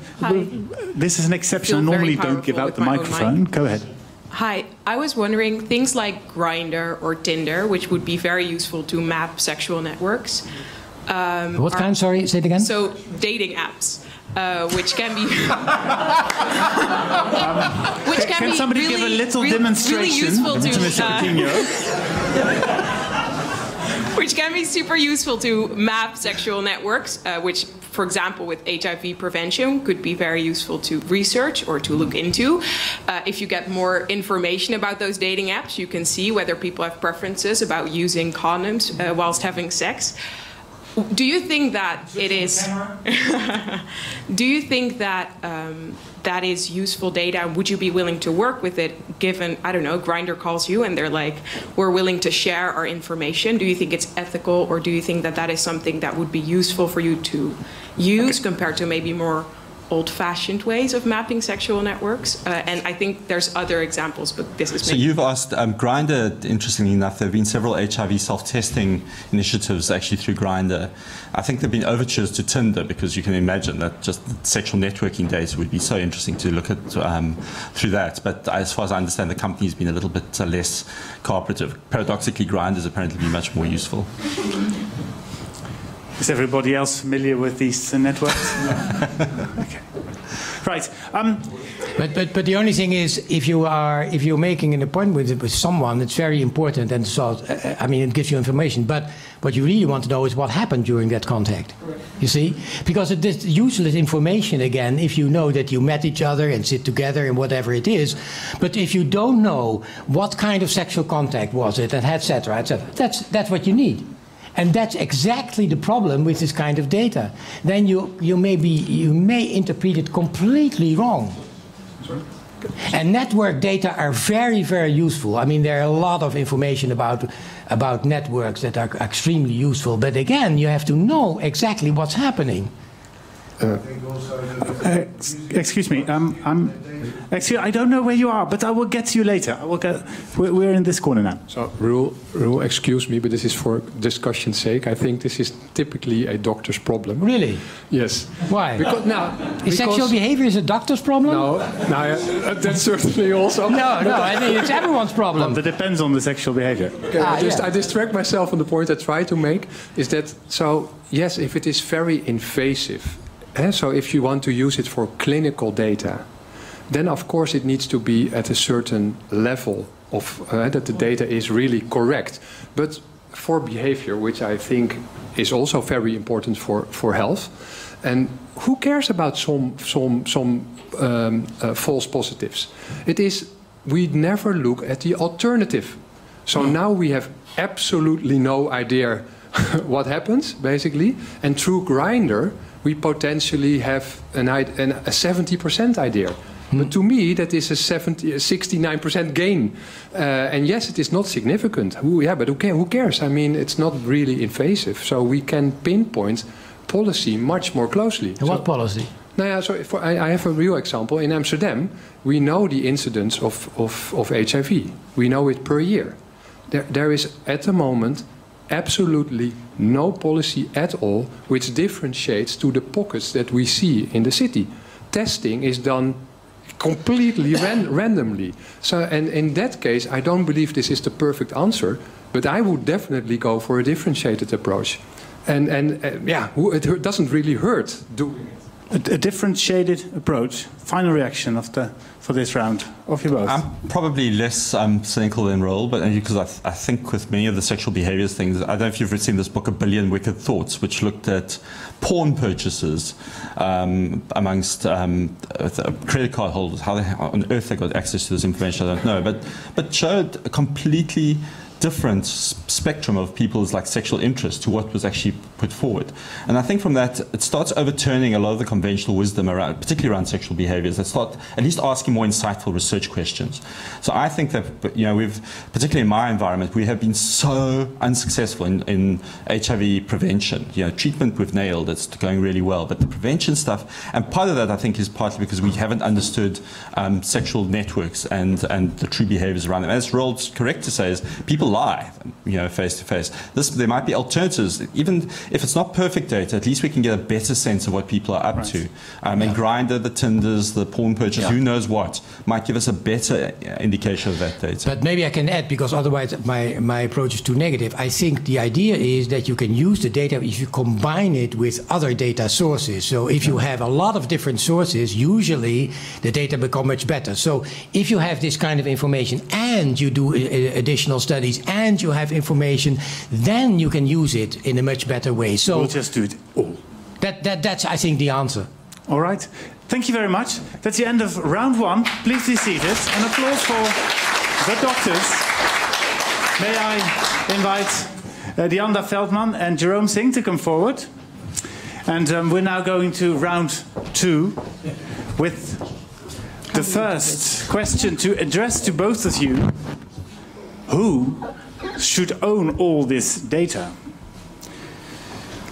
This is an exception. I normally don't give out the with my own microphone. Go ahead. Hi, I was wondering things like Grindr or Tinder, which would be very useful to map sexual networks. Um, What are- kind? Sorry, say it again. So dating apps, uh, which can be. which Can- can, can be somebody really, give a little really- demonstration really to, to Mr. uh, which can be super useful to map sexual networks, uh, which, for example, with HIV prevention, could be very useful to research or to look into. Uh, if you get more information about those dating apps, you can see whether people have preferences about using condoms uh, whilst having sex. Do you think that it is? do you think that um, that is useful data? and Would you be willing to work with it? Given I don't know, Grindr calls you and they're like, "We're willing to share our information." Do you think it's ethical, or do you think that that is something that would be useful for you to use compared to maybe more old-fashioned ways of mapping sexual networks? Uh, and I think there's other examples, but this is So you've asked um, Grindr. Interestingly enough, there have been several HIV self-testing initiatives actually through Grindr. I think there've been overtures to Tinder because you can imagine that just sexual networking data would be so interesting to look at um, through that. But as far as I understand, the company's been a little bit uh, less cooperative. Paradoxically, Grindr Grindr's apparently been much more useful. Is everybody else familiar with these uh, networks? okay. Right. Um, But, but, but the only thing is, if you are if you're making an appointment with, with someone, it's very important, and so uh, I mean it gives you information. But what you really want to know is what happened during that contact. You see, because it is useless information again if you know that you met each other and sit together and whatever it is. But if you don't know what kind of sexual contact was it, and etc. etc. That's that's what you need. And that's exactly the problem with this kind of data. Then you, you, may, be, you may interpret it completely wrong. And network data are very, very useful. I mean, there are a lot of information about, about networks that are extremely useful. But again, you have to know exactly what's happening. Uh, ex- excuse me. Um, I'm. Excuse, I don't know where you are, but I will get to you later. I will get. We're, we're in this corner now. So, rule, rule, excuse me, but this is for discussion's sake. I think this is typically a doctor's problem. Really? Yes. Why? Because now, Is sexual behavior is a doctor's problem? No, no, yeah, that's certainly also. No, no, I think it's everyone's problem. That depends on the sexual behavior. Okay, Ah, I, just, yeah. I distract myself on the point I try to make is that so yes, if it is very invasive, eh, so if you want to use it for clinical data, then of course it needs to be at a certain level of uh, that the data is really correct. But for behavior, which I think is also very important for, for health, and who cares about some some some um, uh, false positives? It is we never look at the alternative. So now we have absolutely no idea what happens, basically. And through Grindr, we potentially have an, a 70% idea. But to me, that is a 70, 69% gain. Uh, and yes, it is not significant. Who, yeah, but who, ca- who cares? I mean, it's not really invasive. So we can pinpoint policy much more closely. And what policy? Nou ja, so for, I, I have a real example. In Amsterdam, we know the incidence of, of, of HIV. We know it per year. There, there is at the moment absolutely no policy at all which differentiates to the pockets that we see in the city. Testing is done completely ran, randomly. So, and in that case, I don't believe this is the perfect answer, but I would definitely go for a differentiated approach. And, and uh, yeah, it doesn't really hurt doing it. A, a differentiated approach. Final reaction of the, for this round. Off you both. I'm probably less um, cynical than Roel, but because I, th- I think with many of the sexual behaviors things, I don't know if you've seen this book, A Billion Wicked Thoughts, which looked at porn purchases um, amongst um, uh, credit card holders, how, they, on earth they got access to this information, I don't know, but, but showed a completely different spectrum of people's like sexual interest to what was actually put forward. And I think from that, it starts overturning a lot of the conventional wisdom around, particularly around sexual behaviors, that start at least asking more insightful research questions. So I think that, you know, we've, particularly in my environment, we have been so unsuccessful in, in HIV prevention. You know, treatment we've nailed, it's going really well, but the prevention stuff, and part of that I think is partly because we haven't understood um, sexual networks and, and the true behaviors around them. As Roel's correct to say is, people lie, you know, face to face. This there might be alternatives. Even if it's not perfect data, at least we can get a better sense of what people are up to. Um, And Grindr, the Tinders, the porn purchase, Yeah. who knows what, might give us a better uh, indication of that data. But maybe I can add, because otherwise my, my approach is too negative. I think the idea is that you can use the data if you combine it with other data sources. So if you have a lot of different sources, usually the data become much better. So if you have this kind of information and you do uh, additional studies and you have information, then you can use it in a much better way. So We'll just do it all. That, that, that's, I think, the answer. All right. Thank you very much. That's the end of round one. Please be seated. An applause for the doctors. May I invite uh, Dianda Veldman and Jerome Singh to come forward? And um, we're now going to round two with the first question to address to both of you. Who should own all this data?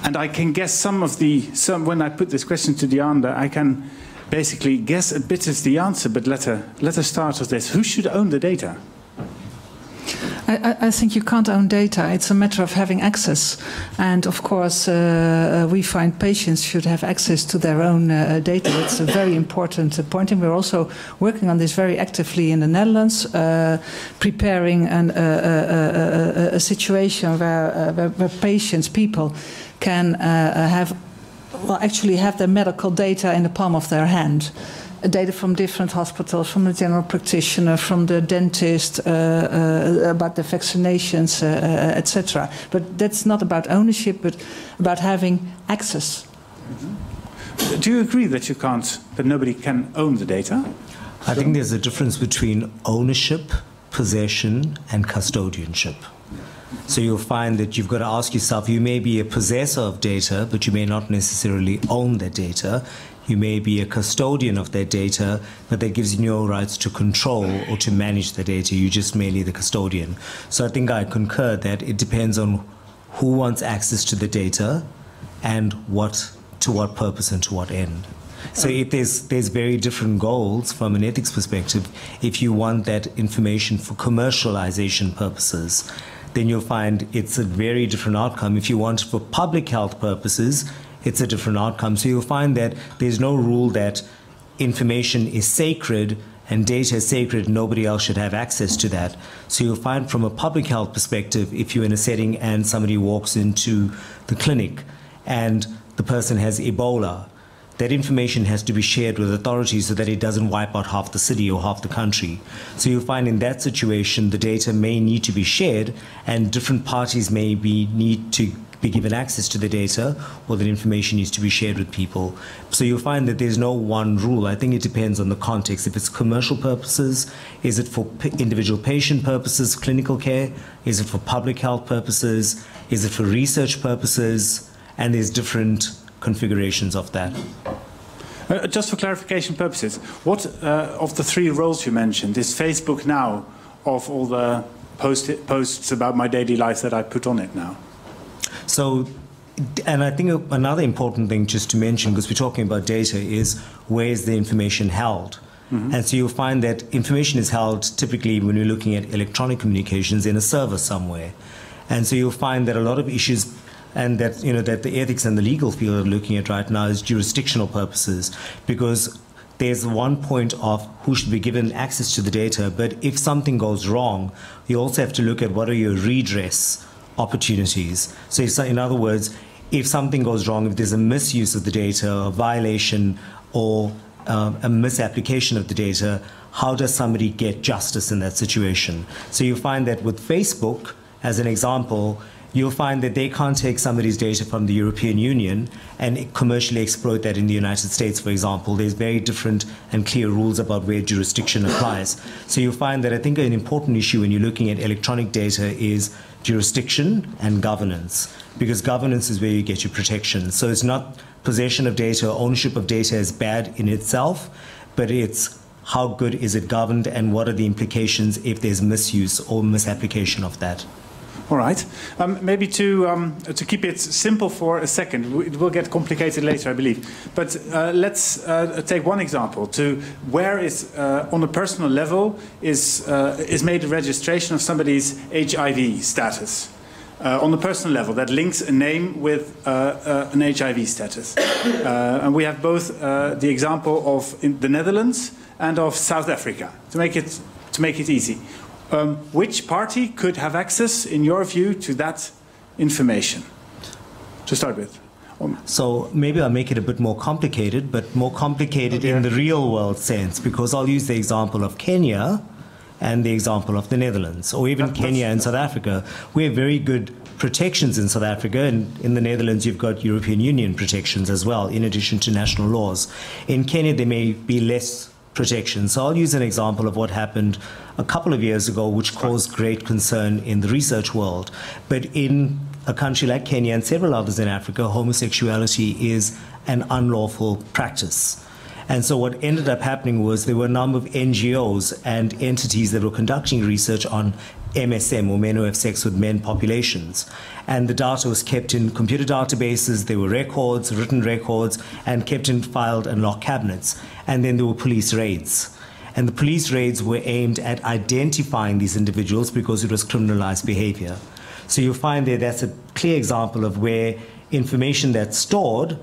And I can guess some of the, some, when I put this question to Dianda, I can basically guess a bit of the answer, but let her, let her start with this. Who should own the data? I, I- think you can't own data. It's a matter of having access. And of course, uh, uh, we find patients should have access to their own uh, data. It's a very important point. And we're also working on this very actively in the Netherlands, uh, preparing an, uh, uh, a situation where, where patients, people, can uh, uh, have, well, actually have their medical data in the palm of their hand data from different hospitals, from the general practitioner, from the dentist, uh, uh, about the vaccinations, uh, uh, etc. But that's not about ownership, but about having access. Do you agree that you can't, that nobody can own the data? I think there's a difference between ownership, possession, and custodianship. So you'll find that you've got to ask yourself you may be a possessor of data, but you may not necessarily own that data. You may be a custodian of that data, but that gives you no rights to control or to manage the data. You're just merely the custodian. So I think I concur that it depends on who wants access to the data and what to what purpose and to what end. So there's there's very different goals from an ethics perspective. If you want that information for commercialization purposes, then you'll find it's a very different outcome. If you want for public health purposes, it's a different outcome. So you'll find that there's no rule that information is sacred and data is sacred, nobody else should have access to that. So you'll find from a public health perspective, if you're in a setting and somebody walks into the clinic and the person has Ebola, that information has to be shared with authorities so that it doesn't wipe out half the city or half the country. So you'll find in that situation the data may need to be shared and different parties may be need to be given access to the data or that information needs to be shared with people. So you'll find that there's no one rule. I think it depends on the context. If it's commercial purposes, is it for individual patient purposes, clinical care? Is it for public health purposes? Is it for research purposes? And there's different configurations of that. Uh, just for clarification purposes, what uh, of the three roles you mentioned is Facebook now of all the post posts about my daily life that I put on it now? So, and I think another important thing just to mention, because we're talking about data, is where is the information held? And so you'll find that information is held typically when you're looking at electronic communications in a server somewhere. And so you'll find that a lot of issues and that you know that the ethics and the legal field are looking at right now is jurisdictional purposes because there's one point of who should be given access to the data, but if something goes wrong, you also have to look at what are your redress opportunities. So, in other words, if something goes wrong, if there's a misuse of the data, a violation, or um, a misapplication of the data, how does somebody get justice in that situation? So you find that with Facebook, as an example, you'll find that they can't take somebody's data from the European Union and commercially exploit that in the United States, for example. There's very different and clear rules about where jurisdiction applies. So you'll find that I think an important issue when you're looking at electronic data is jurisdiction and governance, because governance is where you get your protection. So it's not possession of data, or ownership of data is bad in itself, but it's how good is it governed and what are the implications if there's misuse or misapplication of that. All right. Um, maybe to um, to keep it simple for a second, it will get complicated later, I believe. But uh, let's uh, take one example. To where is uh, on a personal level is uh, is made a registration of somebody's HIV status. Uh, on the personal level, that links a name with uh, an HIV status, and we have both the example of the Netherlands and of South Africa to make it to make it easy. Um, which party could have access, in your view, to that information? To start with. Um, so maybe I'll make it a bit more complicated, but more complicated in the real world sense, because I'll use the example of Kenya and the example of the Netherlands, or even Kenya and South Africa. We have very good protections in South Africa, and in the Netherlands, you've got European Union protections as well, in addition to national laws. In Kenya, there may be less protection. So I'll use an example of what happened a couple of years ago, which caused great concern in the research world. But in a country like Kenya and several others in Africa, homosexuality is an unlawful practice. And so what ended up happening was there were a number of NGOs and entities that were conducting research on MSM, or men who have sex with men populations. And the data was kept in computer databases, there were records, written records, and kept in filed and locked cabinets. And then there were police raids. And the police raids were aimed at identifying these individuals because it was criminalized behavior. So you find there that's a clear example of where information that's stored,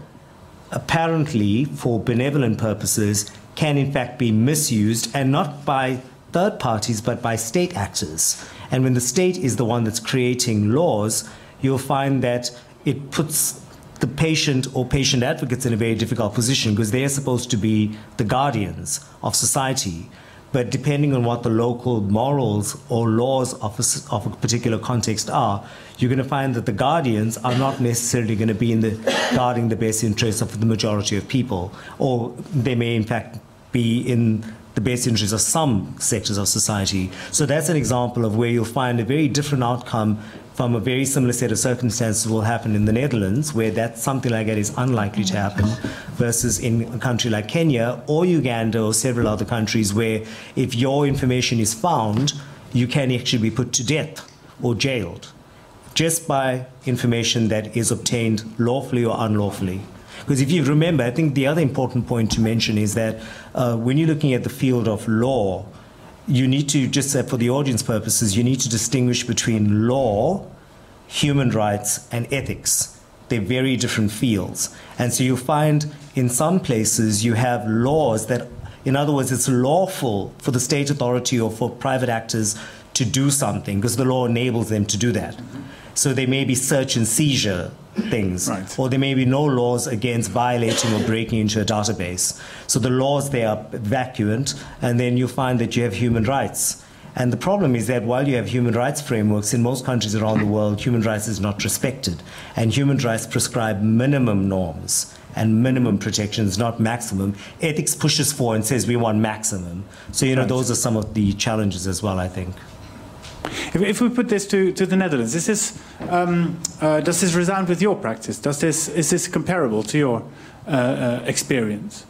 apparently for benevolent purposes, can in fact be misused and not by third parties but by state actors. And when the state is the one that's creating laws, you'll find that it puts the patient or patient advocates in a very difficult position because they're supposed to be the guardians of society. But depending on what the local morals or laws of a, of a particular context are, you're going to find that the guardians are not necessarily going to be in the guarding the best interests of the majority of people, or they may in fact be in the best interests of some sectors of society. So that's an example of where you'll find a very different outcome from a very similar set of circumstances will happen in the Netherlands, where that something like that is unlikely to happen, versus in a country like Kenya or Uganda or several other countries where if your information is found, you can actually be put to death or jailed just by information that is obtained lawfully or unlawfully. Because if you remember, I think the other important point to mention is that uh, when you're looking at the field of law, you need to, just for the audience purposes, you need to distinguish between law, human rights, and ethics. They're very different fields. And so you find in some places you have laws that, in other words, it's lawful for the state authority or for private actors to do something because the law enables them to do that. So there may be search and seizure things. Right. Or there may be no laws against violating or breaking into a database. So the laws there are vacuant, and then you find that you have human rights. And the problem is that while you have human rights frameworks in most countries around the world, human rights is not respected. And human rights prescribe minimum norms and minimum protections, not maximum. Ethics pushes for and says we want maximum. So, you know, those are some of the challenges as well, I think. If, if we put this to, to the Netherlands, is this, um, uh, does this resound with your practice? Does this, is this comparable to your uh, uh, experience?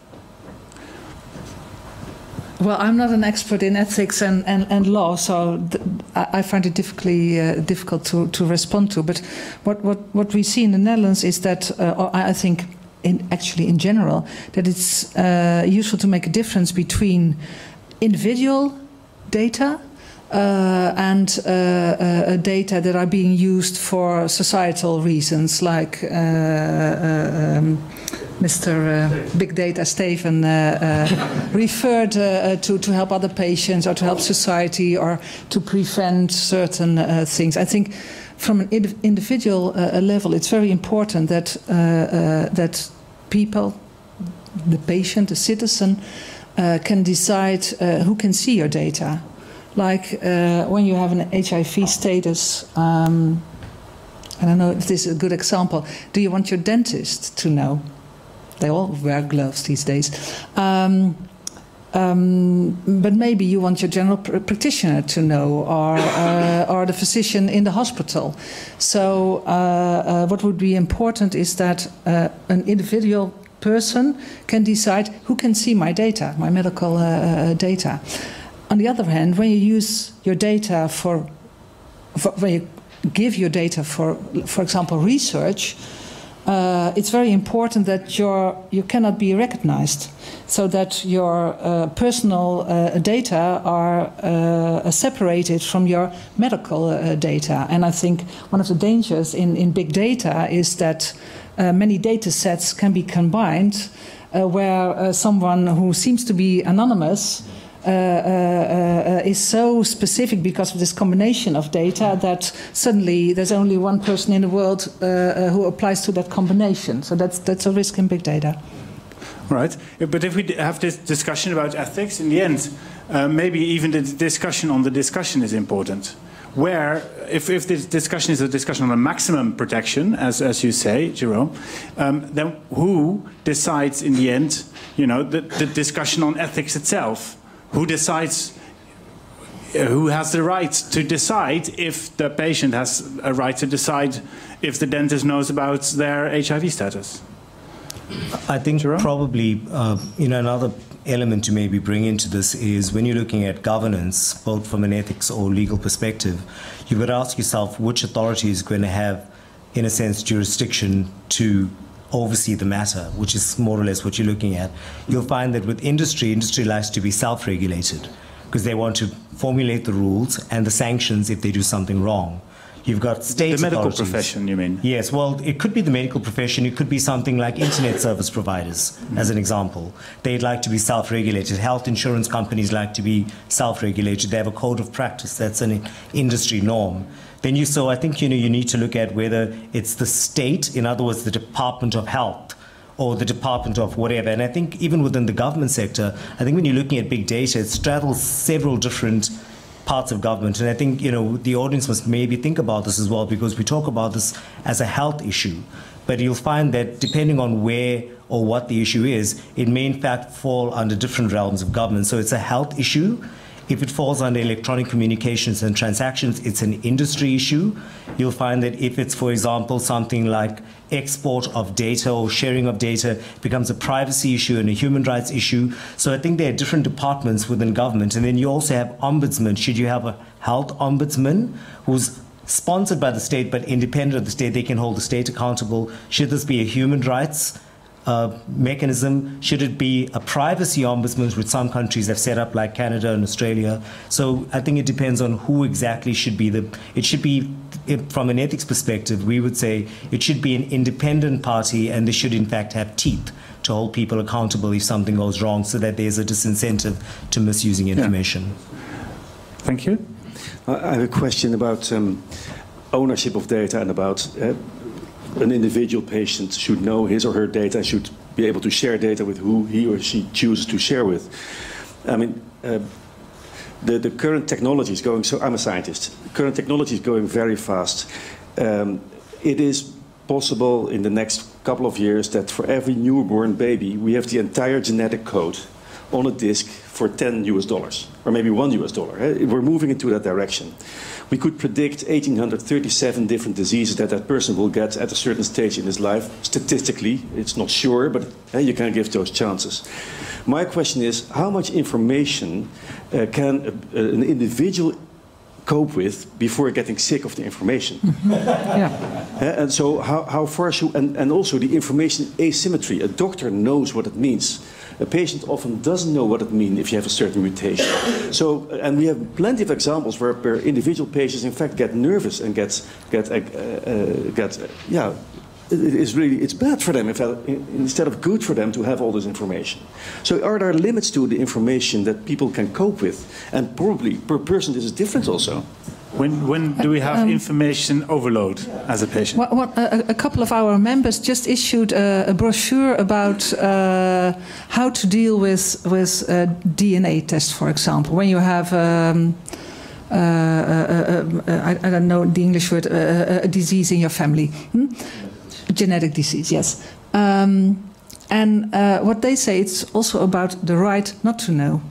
Well, I'm not an expert in ethics and, and, and law, so I find it uh, difficult to, to respond to. But what, what, what we see in the Netherlands is that, uh, I think, in, actually in general, that it's uh, useful to make a difference between individual data and uh, uh, data that are being used for societal reasons, like uh, uh, um, Mr. Uh, Big Data Steven referred to, to help other patients or to help society or to prevent certain things. I think from an individual level, it's very important that, that people, the patient, the citizen, can decide who can see your data like uh, when you have an HIV status. Um, I don't know if this is a good example. Do you want your dentist to know? They all wear gloves these days. Um, um, but maybe you want your general pr practitioner to know, or, uh, or the physician in the hospital. So, uh, uh, what would be important is that uh, an individual person can decide who can see my data, my medical uh, uh, data. On the other hand, when you use your data for, for when you give your data for, for example, research, uh, it's very important that you cannot be recognized, so that your uh, personal uh, data are uh, separated from your medical uh, data. And I think one of the dangers in, in big data is that uh, many data sets can be combined, where someone who seems to be anonymous uh, uh, uh, is so specific because of this combination of data that suddenly there's only one person in the world who applies to that combination. So that's, that's a risk in big data. Right. But if we have this discussion about ethics, in the end, uh, maybe even the discussion on the discussion is important. Where, if, if this discussion is a discussion on a maximum protection, as, as you say, Jerome, um, then who decides in the end, you know, the, the discussion on ethics itself? Who decides uh, who has the right to decide if the patient has a right to decide if the dentist knows about their HIV status? I think Jerome? probably uh, you know another element to maybe bring into this is when you're looking at governance, both from an ethics or legal perspective, you've got to ask yourself which authority is going to have, in a sense, jurisdiction to oversee the matter, which is more or less what you're looking at, you'll find that with industry, industry likes to be self regulated because they want to formulate the rules and the sanctions if they do something wrong. You've got state The medical profession, you mean? Yes, well, it could be the medical profession. It could be something like internet service providers, mm-hmm. as an example. They'd like to be self regulated. Health insurance companies like to be self regulated. They have a code of practice that's an industry norm. Then you, so I think, you know, you need to look at whether it's the state, in other words, the Department of Health, or the Department of whatever. And I think even within the government sector, I think when you're looking at big data, it straddles several different parts of government. And I think, you know, the audience must maybe think about this as well because we talk about this as a health issue. But you'll find that depending on where or what the issue is, it may in fact fall under different realms of government. So it's a health issue if it falls under electronic communications and transactions, it's an industry issue. You'll find that if it's, for example, something like export of data or sharing of data, becomes a privacy issue and a human rights issue. So I think there are different departments within government. And then you also have ombudsman. Should you have a health ombudsman who's sponsored by the state but independent of the state, they can hold the state accountable. Should this be a human rights uh, mechanism? Should it be a privacy ombudsman, which some countries have set up, like Canada and Australia? So I think it depends on who exactly should be the. It should be, from an ethics perspective, we would say it should be an independent party, and they should in fact have teeth to hold people accountable if something goes wrong, so that there's a disincentive to misusing information. Yeah. Thank you. I have a question about um, ownership of data and about. Uh, an individual patient should know his or her data and should be able to share data with who he or she chooses to share with. I mean, uh, the, the current technology is going so. I'm a scientist. Current technology is going very fast. Um, it is possible in the next couple of years that for every newborn baby, we have the entire genetic code on a disk for 10 US dollars, or maybe one US dollar. Eh? We're moving into that direction we could predict 1,837 different diseases that that person will get at a certain stage in his life. Statistically, it's not sure, but uh, you can give those chances. My question is, how much information uh, can a, an individual cope with before getting sick of the information. Mm-hmm. yeah. Uh, and so how, how far should, and, and also the information asymmetry. A doctor knows what it means a patient often doesn't know what it means if you have a certain mutation. So, and we have plenty of examples where, where individual patients, in fact, get nervous and get get uh, uh, get uh, yeah. It is really it's bad for them if, uh, instead of good for them to have all this information. So are there limits to the information that people can cope with? And probably per person this is different also. When, when do we have um, information overload as a patient? What, what, a, a, couple of our members just issued a, a brochure about uh, how to deal with, with a DNA test, for example. When you have, um, uh, uh, uh, uh I, I, don't know the English word, uh, a disease in your family. Hmm? Genetic disease, yes. Um, and what they say, it's also about the right not to know.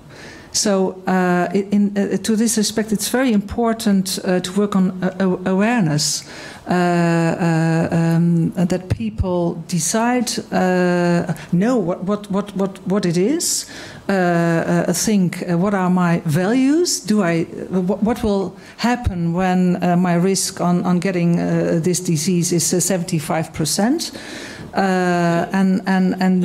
So, uh, in, uh, to this respect, it's very important uh, to work on uh, awareness. uh, uh, um, that people decide, know what, what, what, what, what it is, think what are my values, do I, what, what will happen when my risk on, on getting this disease is uh, 75%. Uh, and and and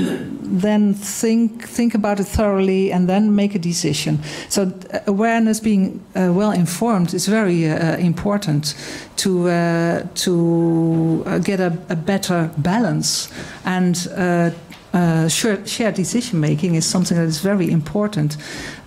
then think think about it thoroughly and then make a decision. So uh, awareness, being uh, well informed, is very uh, important to uh, to get a, a better balance and. Uh, shared, shared decision making is something that is very important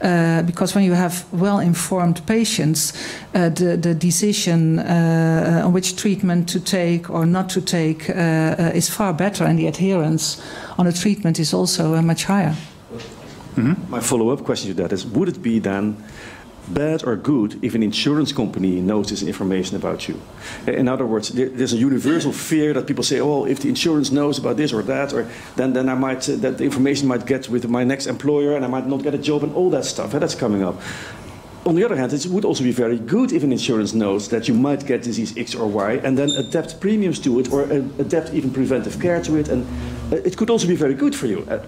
uh, because when you have well informed patients, uh, the, the decision uh, on which treatment to take or not to take uh, uh, is far better, and the adherence on a treatment is also uh, much higher. My follow up question to that is Would it be then bad or good if an insurance company knows this information about you? In other words, there's a universal fear that people say, oh, if the insurance knows about this or that, or then, then I might, uh, that the information might get with my next employer and I might not get a job and all that stuff. That's coming up. On the other hand, it would also be very good if an insurance knows that you might get disease X or Y and then adapt premiums to it or uh, adapt even preventive care to it. And uh, it could also be very good for you. Uh,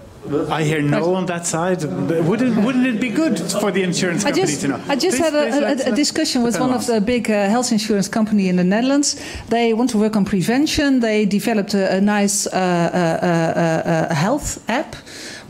I hear no on that side. Wouldn't, wouldn't it be good for the insurance I company just, to know? I just Please- had a, please, a- let's- a, discussion with let's one of the big uh, health insurance company in the Netherlands. They want to work on prevention. They developed a, a nice uh, uh, uh, uh, health app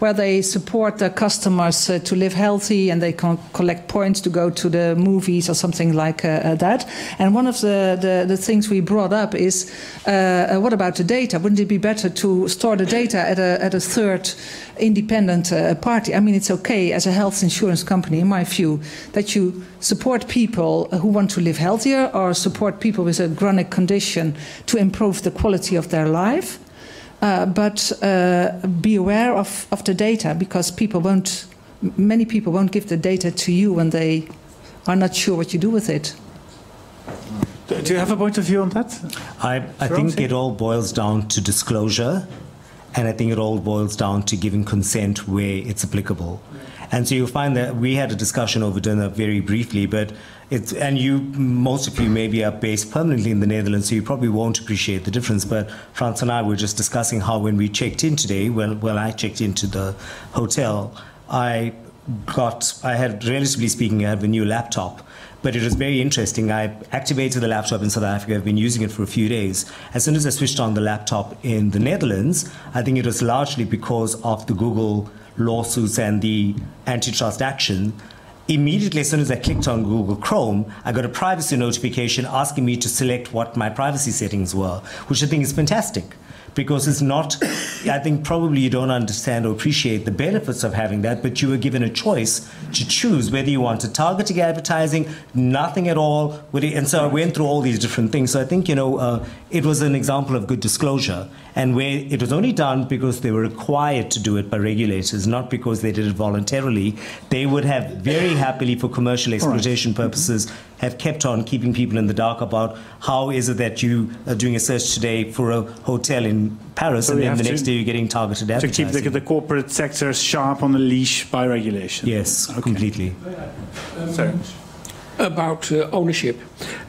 where they support their customers uh, to live healthy and they can collect points to go to the movies or something like uh, uh, that. And one of the, the, the things we brought up is uh, uh, what about the data? Wouldn't it be better to store the data at a, at a third independent party? I mean, it's okay as a health insurance company, in my view, that you support people who want to live healthier or support people with a chronic condition to improve the quality of their life. Uh, but uh, be aware of, of the data because people won't, many people won't give the data to you when they are not sure what you do with it. Do you have a point of view on that? I, I think it all boils down to disclosure, and I think it all boils down to giving consent where it's applicable. And so you'll find that we had a discussion over dinner very briefly, but it's, and you, most of you maybe are uh, based permanently in the Netherlands, so you probably won't appreciate the difference. But Frans and I were just discussing how when we checked in today, well, well, I checked into the hotel, I got, I had, relatively speaking, I have a new laptop. But it was very interesting. I activated the laptop in South Africa. I've been using it for a few days. As soon as I switched on the laptop in the Netherlands, I think it was largely because of the Google lawsuits and the antitrust action. Immediately, as soon as I clicked on Google Chrome, I got a privacy notification asking me to select what my privacy settings were, which I think is fantastic because it's not, I think probably you don't understand or appreciate the benefits of having that, but you were given a choice to choose whether you wanted targeting advertising, nothing at all. And so I went through all these different things. So I think, you know, uh, it was an example of good disclosure and where it was only done because they were required to do it by regulators, not because they did it voluntarily. They would have very happily, for commercial exploitation purposes, have kept on keeping people in the dark about how is it that you are doing a search today for a hotel in Paris So and then the next day you're getting targeted To keep the, the corporate sector sharp on the leash by regulation. Yes, completely. Sorry. About uh, ownership.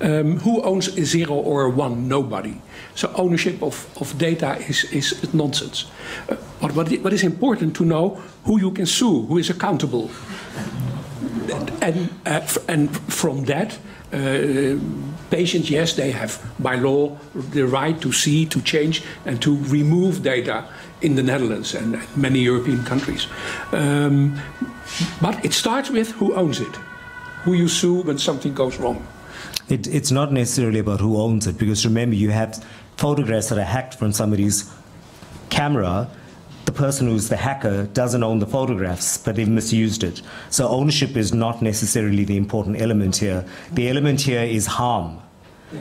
Um, who owns zero or one? Nobody. So ownership of, of data is, is nonsense. Uh, but what, what is important to know who you can sue, who is accountable. And, uh, and from that, uh, patients, yes, they have by law the right to see, to change, and to remove data in the Netherlands and many European countries. Um, but it starts with who owns it, who you sue when something goes wrong. It, it's not necessarily about who owns it because remember, you have photographs that are hacked from somebody's camera. The person who's the hacker doesn't own the photographs, but they've misused it. So ownership is not necessarily the important element here. The element here is harm.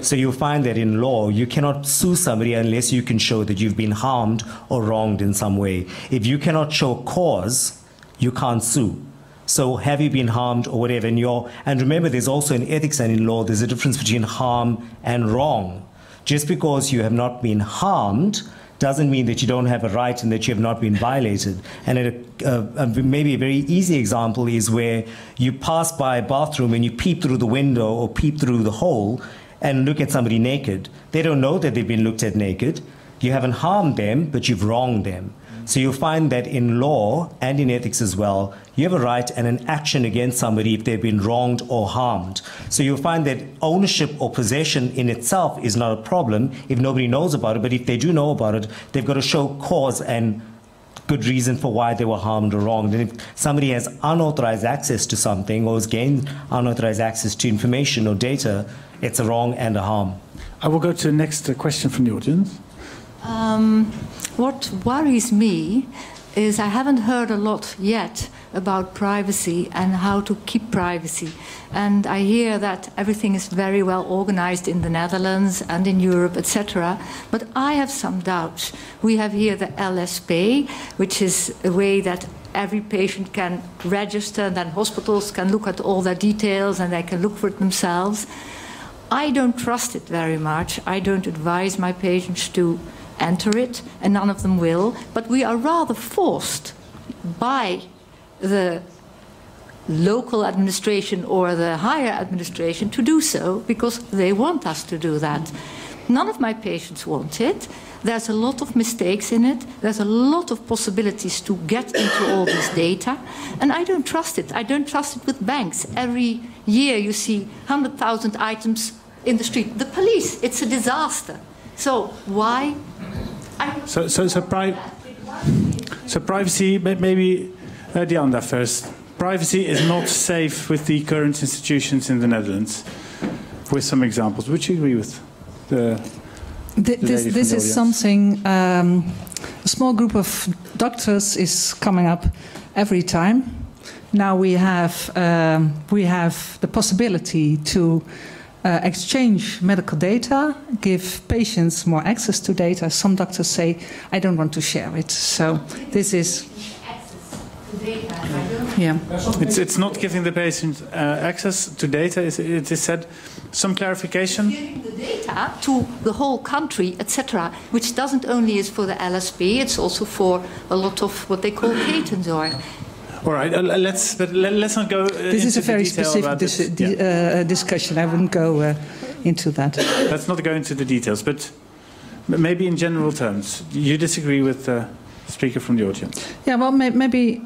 So you'll find that in law, you cannot sue somebody unless you can show that you've been harmed or wronged in some way. If you cannot show cause, you can't sue. So have you been harmed or whatever? And, and remember, there's also in ethics and in law, there's a difference between harm and wrong. Just because you have not been harmed doesn't mean that you don't have a right and that you have not been violated. And a, a, a, maybe a very easy example is where you pass by a bathroom and you peep through the window or peep through the hole and look at somebody naked, they don't know that they've been looked at naked. You haven't harmed them, but you've wronged them. So you'll find that in law and in ethics as well, you have a right and an action against somebody if they've been wronged or harmed. So you'll find that ownership or possession in itself is not a problem if nobody knows about it, but if they do know about it, they've got to show cause and good reason for why they were harmed or wronged. And if somebody has unauthorized access to something or has gained unauthorized access to information or data, it's a wrong and a harm. I will go to the next uh, question from the audience. Um, what worries me is I haven't heard a lot yet about privacy and how to keep privacy. And I hear that everything is very well organized in the Netherlands and in Europe, etc. But I have some doubts. We have here the LSP, which is a way that every patient can register, and then hospitals can look at all their details and they can look for it themselves. I don't trust it very much. I don't advise my patients to enter it, and none of them will. But we are rather forced by the local administration or the higher administration to do so because they want us to do that. None of my patients want it. There's a lot of mistakes in it. There's a lot of possibilities to get into all this data. And I don't trust it. I don't trust it with banks. Every year you see 100,000 items in the street. The police, it's a disaster. So why? So, so, so, pri- so privacy, may- maybe uh, Dianda first. Privacy is not safe with the current institutions in the Netherlands. With some examples, would you agree with the? The this this the is audience? something um, a small group of doctors is coming up every time. Now we have um, we have the possibility to uh, exchange medical data, give patients more access to data. Some doctors say, "I don't want to share it." So this is yeah. It's, it's not giving the patient uh, access to data. It is said some clarification? the data to the whole country, etc., which doesn't only is for the LSP, it's also for a lot of what they call patents or. All right, uh, let's but let, let's not go. Uh, This is a very specific dis- di- uh, discussion. I wouldn't go uh, into that. Let's not go into the details, but maybe in general terms, you disagree with the speaker from the audience. Yeah, well, may- maybe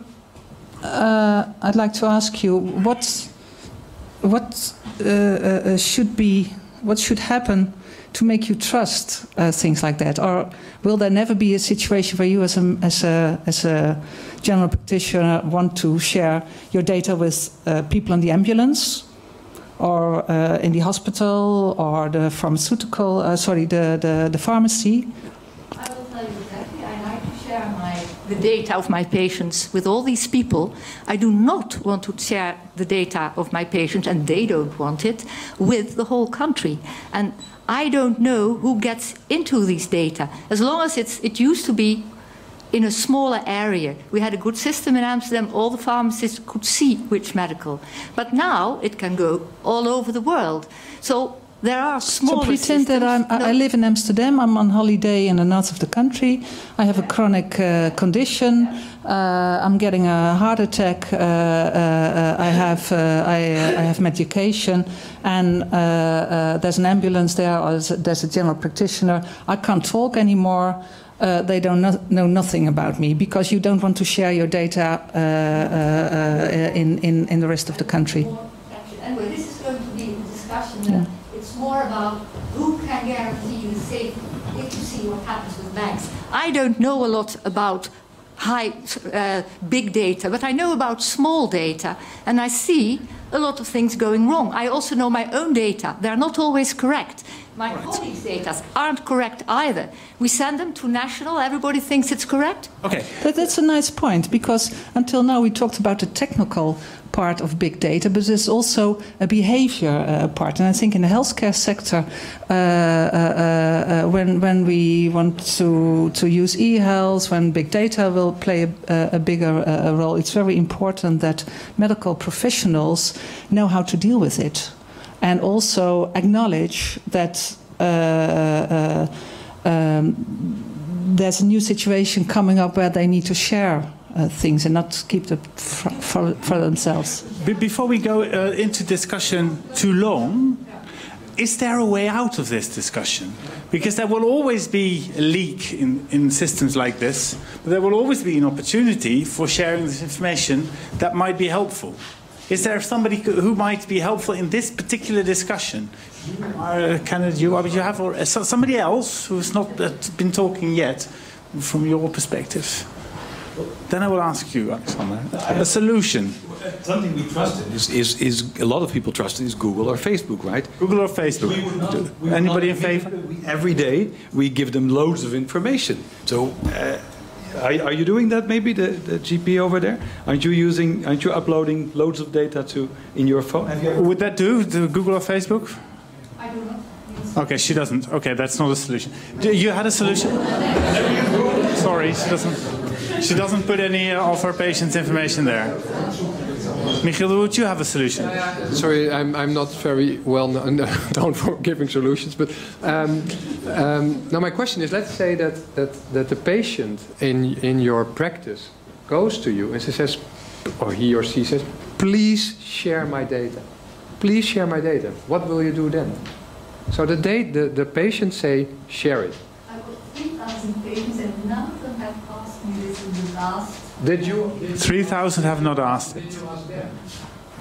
uh, I'd like to ask you what what uh, uh, uh, should be what should happen to make you trust uh, things like that, or will there never be a situation where you, as a as a as a general practitioner, want to share your data with uh, people in the ambulance? Or uh, in the hospital, or the pharmaceutical, uh, sorry, the, the, the pharmacy. I will tell you exactly. I like to share my, the data of my patients with all these people. I do not want to share the data of my patients, and they don't want it, with the whole country. And I don't know who gets into these data. As long as it's, it used to be in a smaller area. We had a good system in Amsterdam. All the pharmacists could see which medical. But now it can go all over the world. So there are So smaller pretend that I'm, I I live in Amsterdam. I'm on holiday in the north of the country. I have a chronic uh, condition. Uh, I'm getting a heart attack. Uh, uh, uh, I have uh, I, uh, I have medication, and uh, uh, there's an ambulance there. Or there's a, there's a general practitioner. I can't talk anymore. Uh, they don't know, know nothing about me because you don't want to share your data uh, uh, uh, in, in, in the rest of the country. Anyway, this is going to be a discussion. Yeah. More about who can guarantee you safety if you see what happens with banks. I don't know a lot about high, uh, big data, but I know about small data, and I see a lot of things going wrong. I also know my own data. They're not always correct. My colleagues' data aren't correct either. We send them to national, everybody thinks it's correct. Okay. That, that's a nice point because until now we talked about the technical part of big data, but there's also a behavior uh, part. And I think in the healthcare sector, uh, uh, uh, when, when we want to, to use e-health, when big data will play a, a bigger uh, role, it's very important that medical professionals know how to deal with it and also acknowledge that uh, uh, um, there's a new situation coming up where they need to share uh, things and not keep them for, for, for themselves. Before we go uh, into discussion too long, is there a way out of this discussion? Because there will always be a leak in, in systems like this, but there will always be an opportunity for sharing this information that might be helpful. Is there somebody who might be helpful in this particular discussion? Uh, Kenneth, you, you have or, uh, somebody else who's not uh, been talking yet from your perspective? Then I will ask you, Alexander, a solution. Something we trust in is, is, is a lot of people trust in is Google or Facebook, right? Google or Facebook. We would not, we Anybody not, in favor? Every day we give them loads of information. So. Uh, are, are, you doing that maybe the, the GP over there? Aren't you using aren't you uploading loads of data to in your phone? Would that do to Google or Facebook? I do not. Okay, she doesn't. Okay, that's not a solution. Do you had a solution? Sorry, she doesn't. She doesn't put any of her patients' information there. Michiel, would you have a solution? Sorry, I'm, I'm not very well known for giving solutions, but um, um, now my question is: Let's say that that that the patient in in your practice goes to you and she says, or he or she says, "Please share my data. Please share my data." What will you do then? So the date, the, the patients say, "Share it." I got 3,000 patients, and none of them have asked me this in the last did you? 3,000 have not asked it.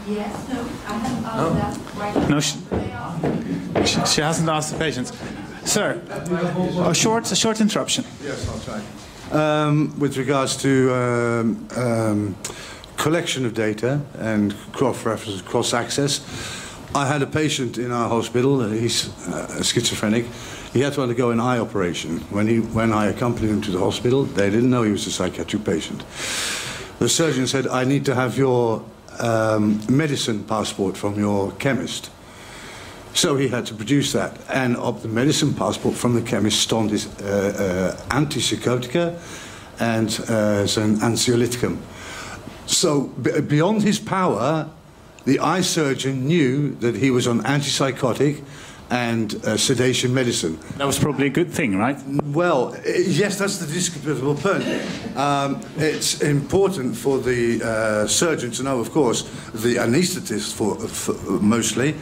Yes, no, I haven't asked oh. that right No, she, she, she, hasn't asked the patients. Sir, a short, a short interruption. Yes, I'll try. Um, with regards to um, um, collection of data and cross-reference, cross-access, I had a patient in our hospital, he's uh, schizophrenic, he had to undergo an eye operation. When, he, when I accompanied him to the hospital, they didn't know he was a psychiatric patient. The surgeon said, I need to have your um, medicine passport from your chemist. So he had to produce that. And of the medicine passport from the chemist stond is uh, uh, antipsychotica and uh, an anxiolyticum. So beyond his power, the eye surgeon knew that he was on antipsychotic and uh, sedation medicine. That was probably a good thing, right? Well, yes, that's the discreditable point. Um, it's important for the uh, surgeon to know, of course, the anaesthetist for, for mostly.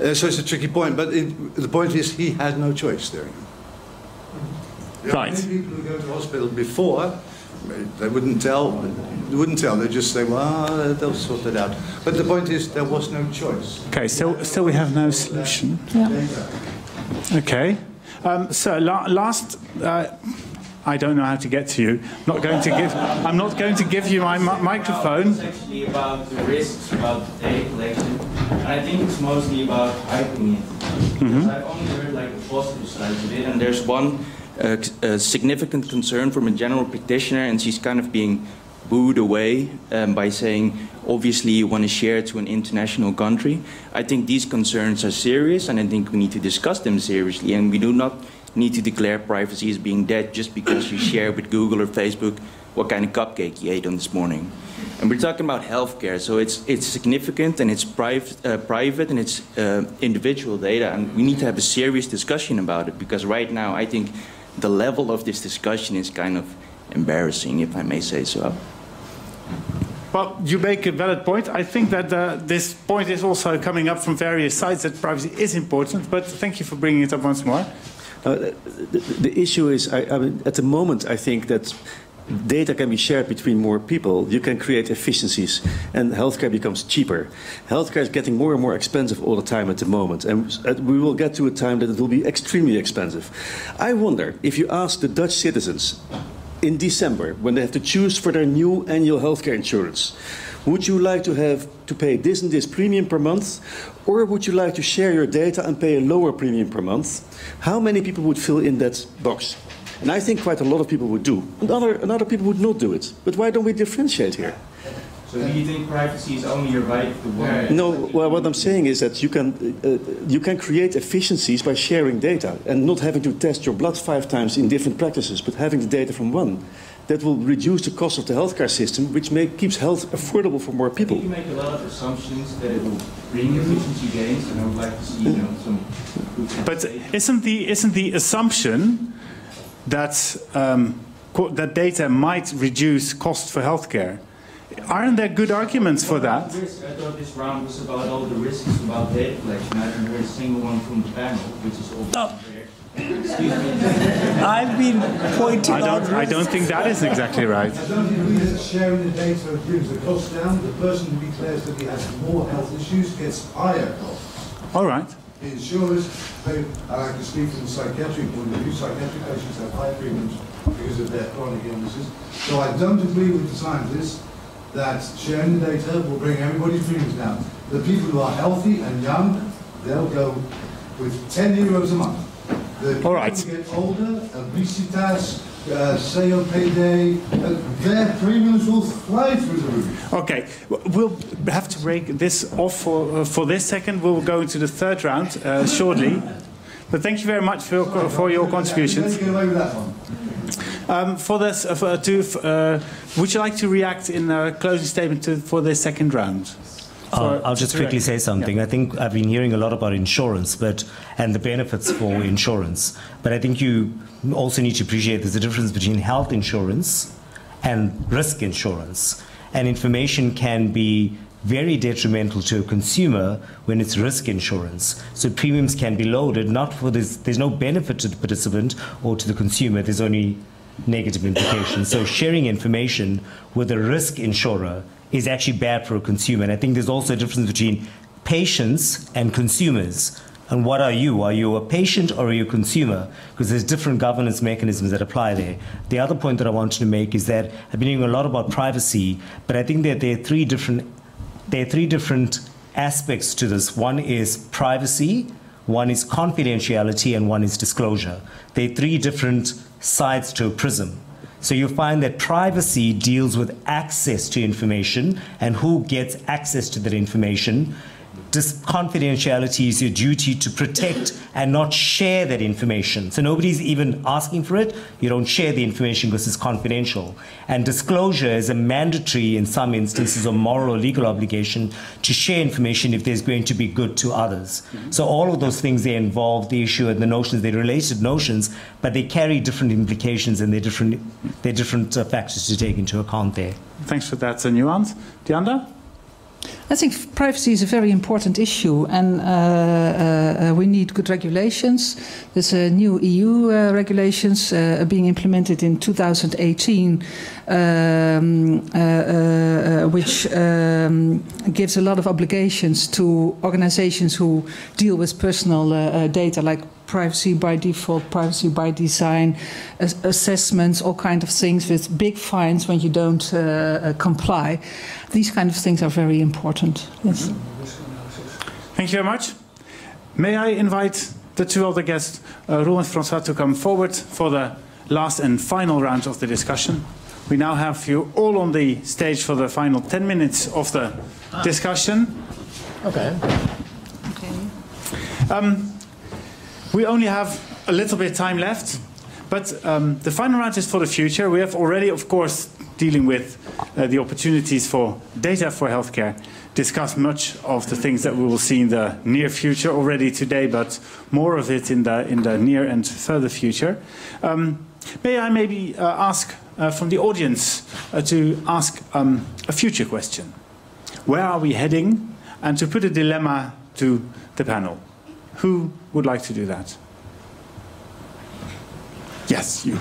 Uh, so it's a tricky point, but it, the point is he had no choice there. Right. Many people who go to hospital before they wouldn't tell. They wouldn't tell. They just say, "Well, they'll sort it out." But the point is, there was no choice. Okay, so still we have no solution. Yeah. Okay. Um, so la last. Uh, I don't know how to get to you. I'm not going to give. I'm not going to give you my mi microphone. It's actually about the risks about data collection, and I think it's mostly about hyping it. Mm -hmm. I've only heard like the positive side of it, and there's one a, a, significant concern from a general practitioner, and she's kind of being booed away um, by saying, obviously, you want to share to an international country. I think these concerns are serious, and I think we need to discuss them seriously, and we do not need to declare privacy as being dead just because you share with Google or Facebook what kind of cupcake you ate on this morning. And we're talking about healthcare, so it's it's significant and it's private, uh, private and it's uh, individual data, and we need to have a serious discussion about it because right now I think the level of this discussion is kind of embarrassing, if I may say so. Well, you make a valid point. I think that uh, this point is also coming up from various sides that privacy is important, but thank you for bringing it up once more. Uh, the, the, issue is, I, I mean, at the moment, I think that data can be shared between more people, you can create efficiencies, and healthcare becomes cheaper. Healthcare is getting more and more expensive all the time at the moment, and we will get to a time that it will be extremely expensive. I wonder if you ask the Dutch citizens in December, when they have to choose for their new annual healthcare insurance, would you like to have to pay this and this premium per month, or would you like to share your data and pay a lower premium per month? How many people would fill in that box? And I think quite a lot of people would do. And other, and other people would not do it. But why don't we differentiate here? So do you think privacy is only your right to one? No, well, what I'm saying is that you can, uh, you can create efficiencies by sharing data and not having to test your blood five times in different practices, but having the data from one. That will reduce the cost of the healthcare system, which make, keeps health affordable for more people. you make a lot of assumptions that it will bring efficiency gains, and I would like to see you know, some. But isn't the isn't the assumption that, um, that data might reduce cost for healthcare aren't there good arguments for that? Risk, I thought this round was about all the risks about data collection. I haven't heard a single one from the panel, which is all Oh. Excuse me. I've been pointing I don't, I don't think that is exactly right. I don't agree that sharing the data brings the cost down. The person who declares that he has more health issues gets higher costs. All right. Insurers pay, I like to speak from the psychiatric point of view, psychiatric patients have high premiums because of their chronic illnesses. So I don't agree with the scientists that sharing the data will bring everybody's premiums down. The people who are healthy and young, they'll go with 10 euros a month. The All right. get older, obesitas, uh, COPD, uh, their premiums will fly through the roof. Okay, we'll have to break this off for, uh, for this second. We'll go into the third round uh, shortly. But thank you very much for your, for your contributions. Get away with that one. Um, for this, uh, for, to, uh, would you like to react in a closing statement to, for this second round? Uh, I'll just quickly say something. Yeah. I think I've been hearing a lot about insurance, but and the benefits for insurance. But I think you also need to appreciate there's a difference between health insurance and risk insurance. And information can be very detrimental to a consumer when it's risk insurance. So premiums can be loaded, not for this, there's no benefit to the participant or to the consumer, there's only negative implications. So sharing information with a risk insurer is actually bad for a consumer. And I think there's also a difference between patients and consumers. And what are you? Are you a patient or are you a consumer? Because there's different governance mechanisms that apply there. The other point that I wanted to make is that I've been hearing a lot about privacy, but I think that there are three different there are three different aspects to this. One is privacy, one is confidentiality, and one is disclosure. There are three different sides to a prism. So you find that privacy deals with access to information and who gets access to that information. Dis- confidentiality is your duty to protect and not share that information. So nobody's even asking for it. You don't share the information because it's confidential. And disclosure is a mandatory, in some instances, or moral or legal obligation to share information if there's going to be good to others. So all of those things they involve the issue and the notions. They're related notions, but they carry different implications and they're different. They're different uh, factors to take into account there. Thanks for that nuance. Dianda? I think privacy is a very important issue, and uh, uh, uh, we need good regulations. There's a new EU uh, regulations uh, being implemented in 2018, um, uh, which um, gives a lot of obligations to organizations who deal with personal data, like privacy by default, privacy by design, as- assessments, all kind of things with big fines when you don't uh, uh, comply. These kind of things are very important. Yes. Thank you very much. May I invite the two other guests, uh, Roel and François, to come forward for the last and final round of the discussion. We now have you all on the stage for the final 10 minutes of the discussion. Okay. Um, we only have a little bit of time left, but um, the final round is for the future. We have already, of course, dealing with uh, the opportunities for data for healthcare, discussed much of the things that we will see in the near future already today, but more of it in the, in the near and further future. Um, may I maybe uh, ask uh, from the audience uh, to ask um, a future question? Where are we heading? And to put a dilemma to the panel. Who would like to do that? Yes, you.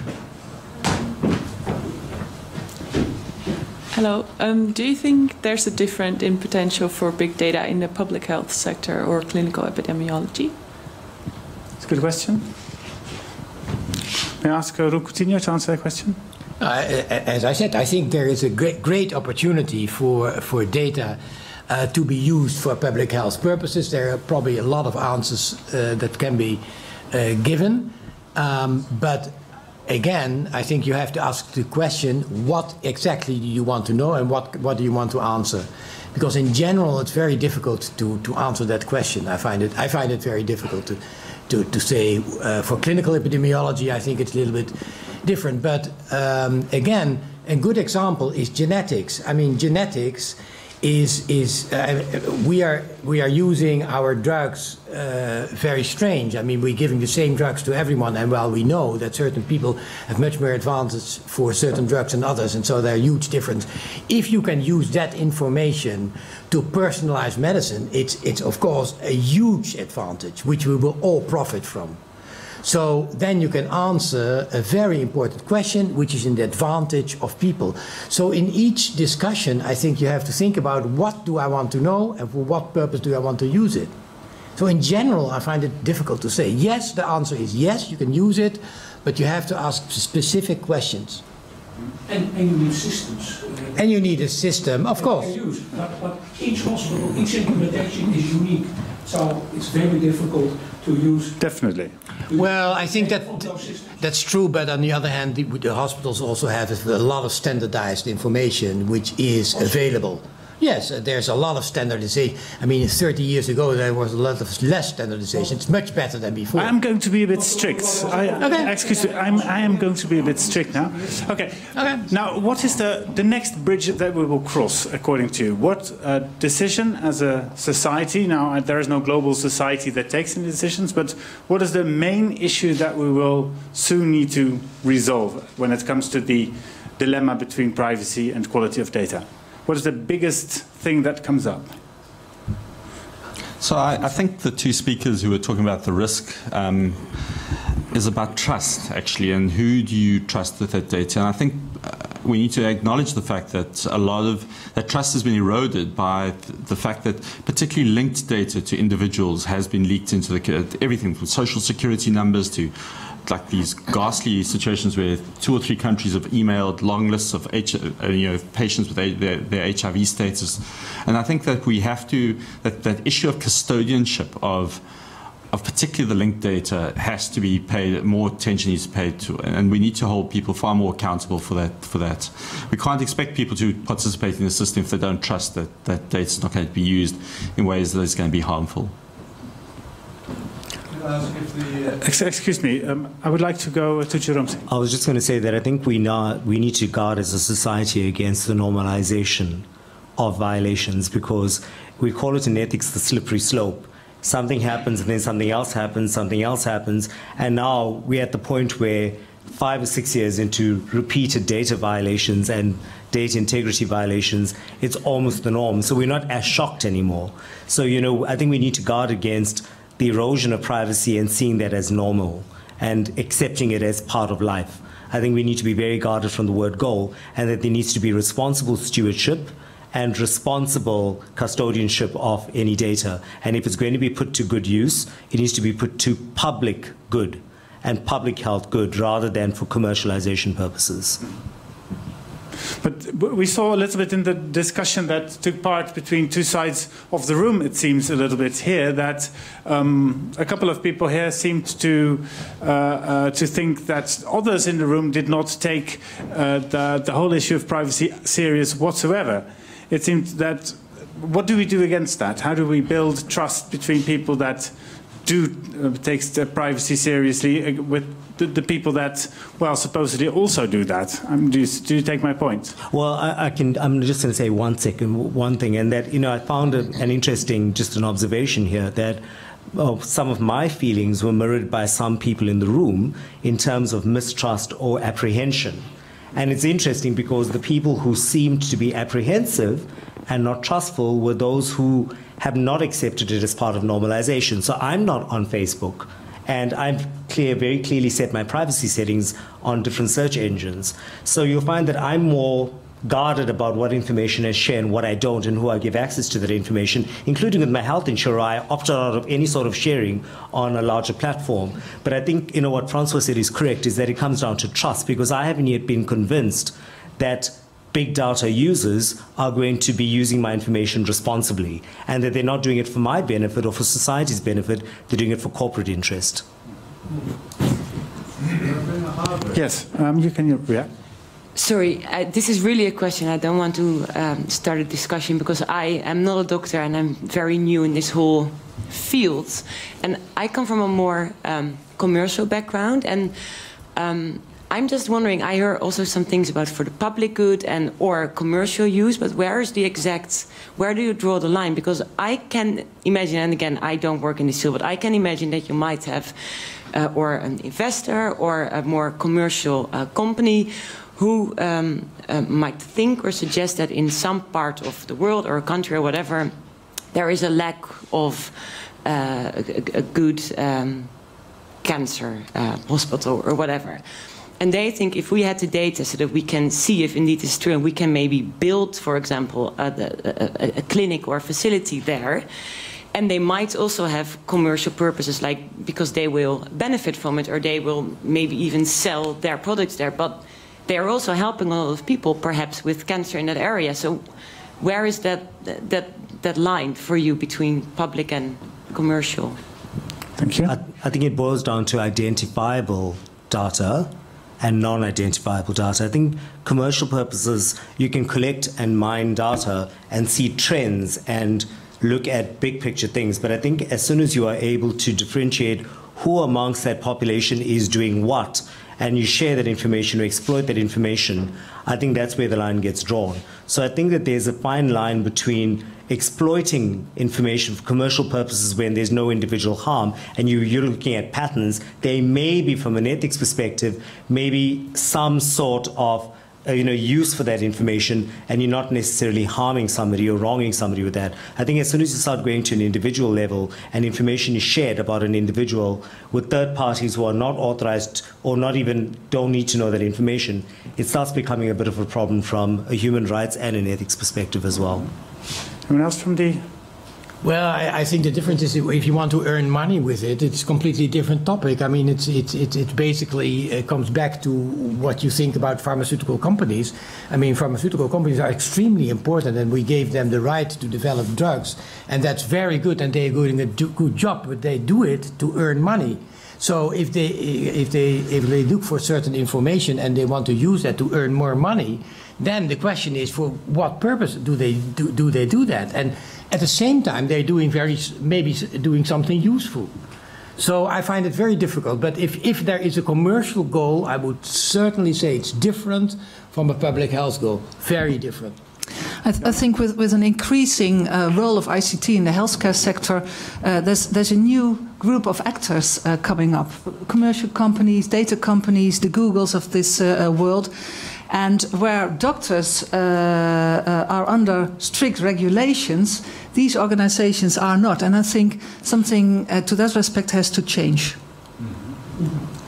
Hello. Um, do you think there's a difference in potential for big data in the public health sector or clinical epidemiology? It's a good question. May I ask uh, Coutinho to answer that question? Uh, as I said, I think there is a great, great opportunity for, for data uh, to be used for public health purposes. There are probably a lot of answers uh, that can be uh, given. Um, but again, I think you have to ask the question what exactly do you want to know and what, what do you want to answer? Because in general, it's very difficult to, to answer that question. I find it, I find it very difficult to, to, to say. Uh, for clinical epidemiology, I think it's a little bit different. But um, again, a good example is genetics. I mean, genetics is is uh, we are we are using our drugs uh, very strange. I mean, we're giving the same drugs to everyone, and while we know that certain people have much more advantage for certain drugs than others, and so there are huge difference. If you can use that information to personalize medicine, it's it's of course a huge advantage, which we will all profit from. So then you can answer a very important question, which is in the advantage of people. So in each discussion, I think you have to think about what do I want to know and for what purpose do I want to use it. So in general, I find it difficult to say. Yes, the answer is yes, you can use it, but you have to ask specific questions. And, and you need systems. And you need a system, of course. Use. But, but each hospital, each implementation is unique. So it's very difficult to use. Definitely. Well, I think that that's true, but on the other hand, the, the hospitals also have a lot of standardized information which is available. Yes, there's a lot of standardization. I mean, 30 years ago, there was a lot of less standardization. It's much better than before. I'm going to be a bit strict. I, okay. Excuse me, I'm, I am going to be a bit strict now. Okay. Okay. Now, what is the, the next bridge that we will cross, according to you? What uh, decision as a society? Now, uh, there is no global society that takes any decisions, but what is the main issue that we will soon need to resolve when it comes to the dilemma between privacy and quality of data? What is the biggest thing that comes up? So I, I think the two speakers who were talking about the risk um, is about trust, actually, and who do you trust with that data? And I think uh, we need to acknowledge the fact that a lot of that trust has been eroded by th the fact that particularly linked data to individuals has been leaked into the, everything from social security numbers to like these ghastly situations where two or three countries have emailed long lists of H, uh, you know, patients with their, their, HIV status. And I think that we have to, that, that issue of custodianship of, of particularly the linked data has to be paid, more attention needs to be paid to, and we need to hold people far more accountable for that. For that, we can't expect people to participate in the system if they don't trust that that data is not going to be used in ways that is going to be harmful. Excuse me, um, I would like to go to Jerome. I was just going to say that I think we, now, we need to guard as a society against the normalization of violations because we call it in ethics the slippery slope. Something happens and then something else happens, something else happens, and now we're at the point where five or six years into repeated data violations and data integrity violations, it's almost the norm. So we're not as shocked anymore. So, you know, I think we need to guard against the erosion of privacy and seeing that as normal and accepting it as part of life. I think we need to be very guarded from the word goal and that there needs to be responsible stewardship and responsible custodianship of any data. And if it's going to be put to good use, it needs to be put to public good and public health good rather than for commercialization purposes. But we saw a little bit in the discussion that took part between two sides of the room, it seems a little bit here, that um, a couple of people here seemed to, uh, uh, to think that others in the room did not take uh, the, the whole issue of privacy serious whatsoever. It seemed that, what do we do against that? How do we build trust between people that do uh, take privacy seriously uh, with the, the, people that, well, supposedly also do that. Um, do, you, do, you, take my point? Well, I, I can. I'm just going to say one second, one thing, and that you know, I found an interesting, just an observation here that. Oh, some of my feelings were mirrored by some people in the room in terms of mistrust or apprehension. And it's interesting because the people who seemed to be apprehensive and not trustful were those who have not accepted it as part of normalization. So I'm not on Facebook and I've clear, very clearly set my privacy settings on different search engines. So you'll find that I'm more guarded about what information I share and what I don't and who I give access to that information, including with my health insurer. I opted out of any sort of sharing on a larger platform. But I think, you know, what Francois said is correct, is that it comes down to trust because I haven't yet been convinced that big data users are going to be using my information responsibly and that they're not doing it for my benefit or for society's benefit, they're doing it for corporate interest. Yes, um, you can react. Sorry, uh, this is really a question. I don't want to um, start a discussion because I am not a doctor and I'm very new in this whole field. And I come from a more um, commercial background. And um, I'm just wondering. I hear also some things about for the public good and or commercial use, but where is the exact? Where do you draw the line? Because I can imagine, and again, I don't work in this field, but I can imagine that you might have, uh, or an investor or a more commercial uh, company who um, uh, might think or suggest that in some part of the world or a country or whatever, there is a lack of uh, a, a, good um, cancer uh, hospital or whatever. And they think if we had the data so that we can see if indeed it's true and we can maybe build, for example, a, a, a clinic or a facility there, and they might also have commercial purposes like because they will benefit from it or they will maybe even sell their products there. But they are also helping a lot of people perhaps with cancer in that area. So where is that that that line for you between public and commercial? Thank you. I, I think it boils down to identifiable data and non-identifiable data. I think commercial purposes, you can collect and mine data and see trends and look at big picture things. But I think as soon as you are able to differentiate who amongst that population is doing what, and you share that information or exploit that information, I think that's where the line gets drawn. So I think that there's a fine line between exploiting information for commercial purposes when there's no individual harm and you, you're looking at patterns, there may be, from an ethics perspective, maybe some sort of uh, you know, use for that information and you're not necessarily harming somebody or wronging somebody with that. I think as soon as you start going to an individual level and information is shared about an individual with third parties who are not authorized or not even don't need to know that information, it starts becoming a bit of a problem from a human rights and an ethics perspective as well. Anyone else from the well, I, I, think the difference is if you want to earn money with it, it's a completely different topic. I mean, it's it's it, it basically it comes back to what you think about pharmaceutical companies. I mean, pharmaceutical companies are extremely important, and we gave them the right to develop drugs, and that's very good, and they're doing a do, good job, but they do it to earn money. So if they if they if they look for certain information and they want to use that to earn more money, then the question is for what purpose do they do, do they do that? And at the same time, they're doing very maybe doing something useful. So I find it very difficult. But if, if there is a commercial goal, I would certainly say it's different from a public health goal. Very different. I, th I think with, with an increasing uh, role of ICT in the healthcare sector, uh, there's, there's a new group of actors uh, coming up. Commercial companies, data companies, the Googles of this uh, uh, world. And where doctors uh, uh, are under strict regulations, these organizations are not. And I think something uh, to that respect has to change.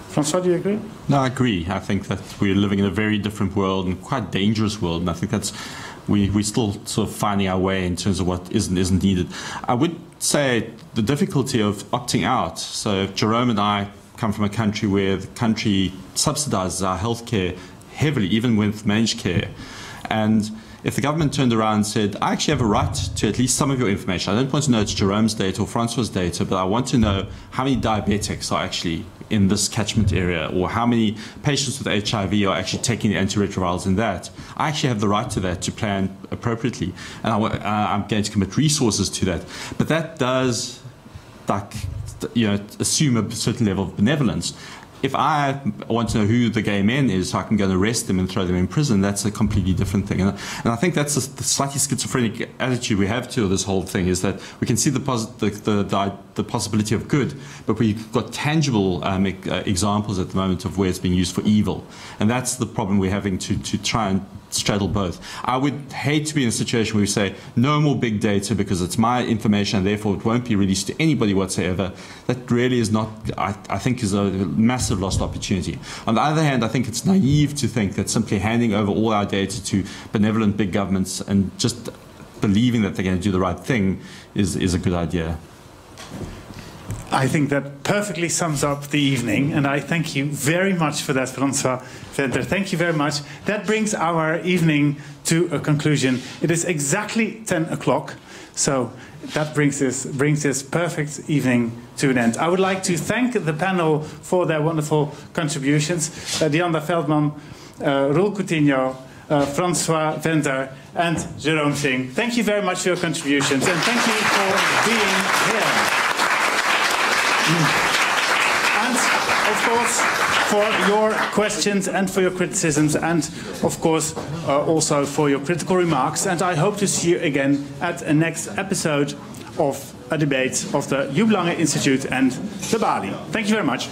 Francois, do you agree? No, I agree. I think that we're living in a very different world and quite dangerous world. And I think that's we, we're still sort of finding our way in terms of what is and isn't needed. I would say the difficulty of opting out. So Jerome and I come from a country where the country subsidizes our healthcare heavily, even with managed care. And if the government turned around and said, I actually have a right to at least some of your information, I don't want to know it's Jerome's data or Francois' data, but I want to know how many diabetics are actually in this catchment area or how many patients with HIV are actually taking the antiretrovirals in that. I actually have the right to that to plan appropriately. And I, am uh, going to commit resources to that. But that does like, you know, assume a certain level of benevolence if I want to know who the gay man is so I can go and arrest them and throw them in prison, that's a completely different thing. And, and I think that's a, the slightly schizophrenic attitude we have to this whole thing is that we can see the, the, the, the possibility of good, but we've got tangible um, uh, examples at the moment of where it's being used for evil. And that's the problem we're having to, to try and straddle both. I would hate to be in a situation where we say no more big data because it's my information and therefore it won't be released to anybody whatsoever. That really is not, I, I, think, is a massive lost opportunity. On the other hand, I think it's naive to think that simply handing over all our data to benevolent big governments and just believing that they're going to do the right thing is, is a good idea. I think that perfectly sums up the evening, and I thank you very much for that, Francois Venter. Thank you very much. That brings our evening to a conclusion. It is exactly 10 o'clock, so that brings this, brings this perfect evening to an end. I would like to thank the panel for their wonderful contributions. Uh, Dianda Veldman, uh, Roel Coutinho, uh, Francois Venter, and Jerome Singh. Thank you very much for your contributions, and thank you for being here. And of course, for your questions and for your criticisms, and of course, uh, also for your critical remarks. And I hope to see you again at a next episode of a debate of the Joep Lange Institute and the Balie. Thank you very much.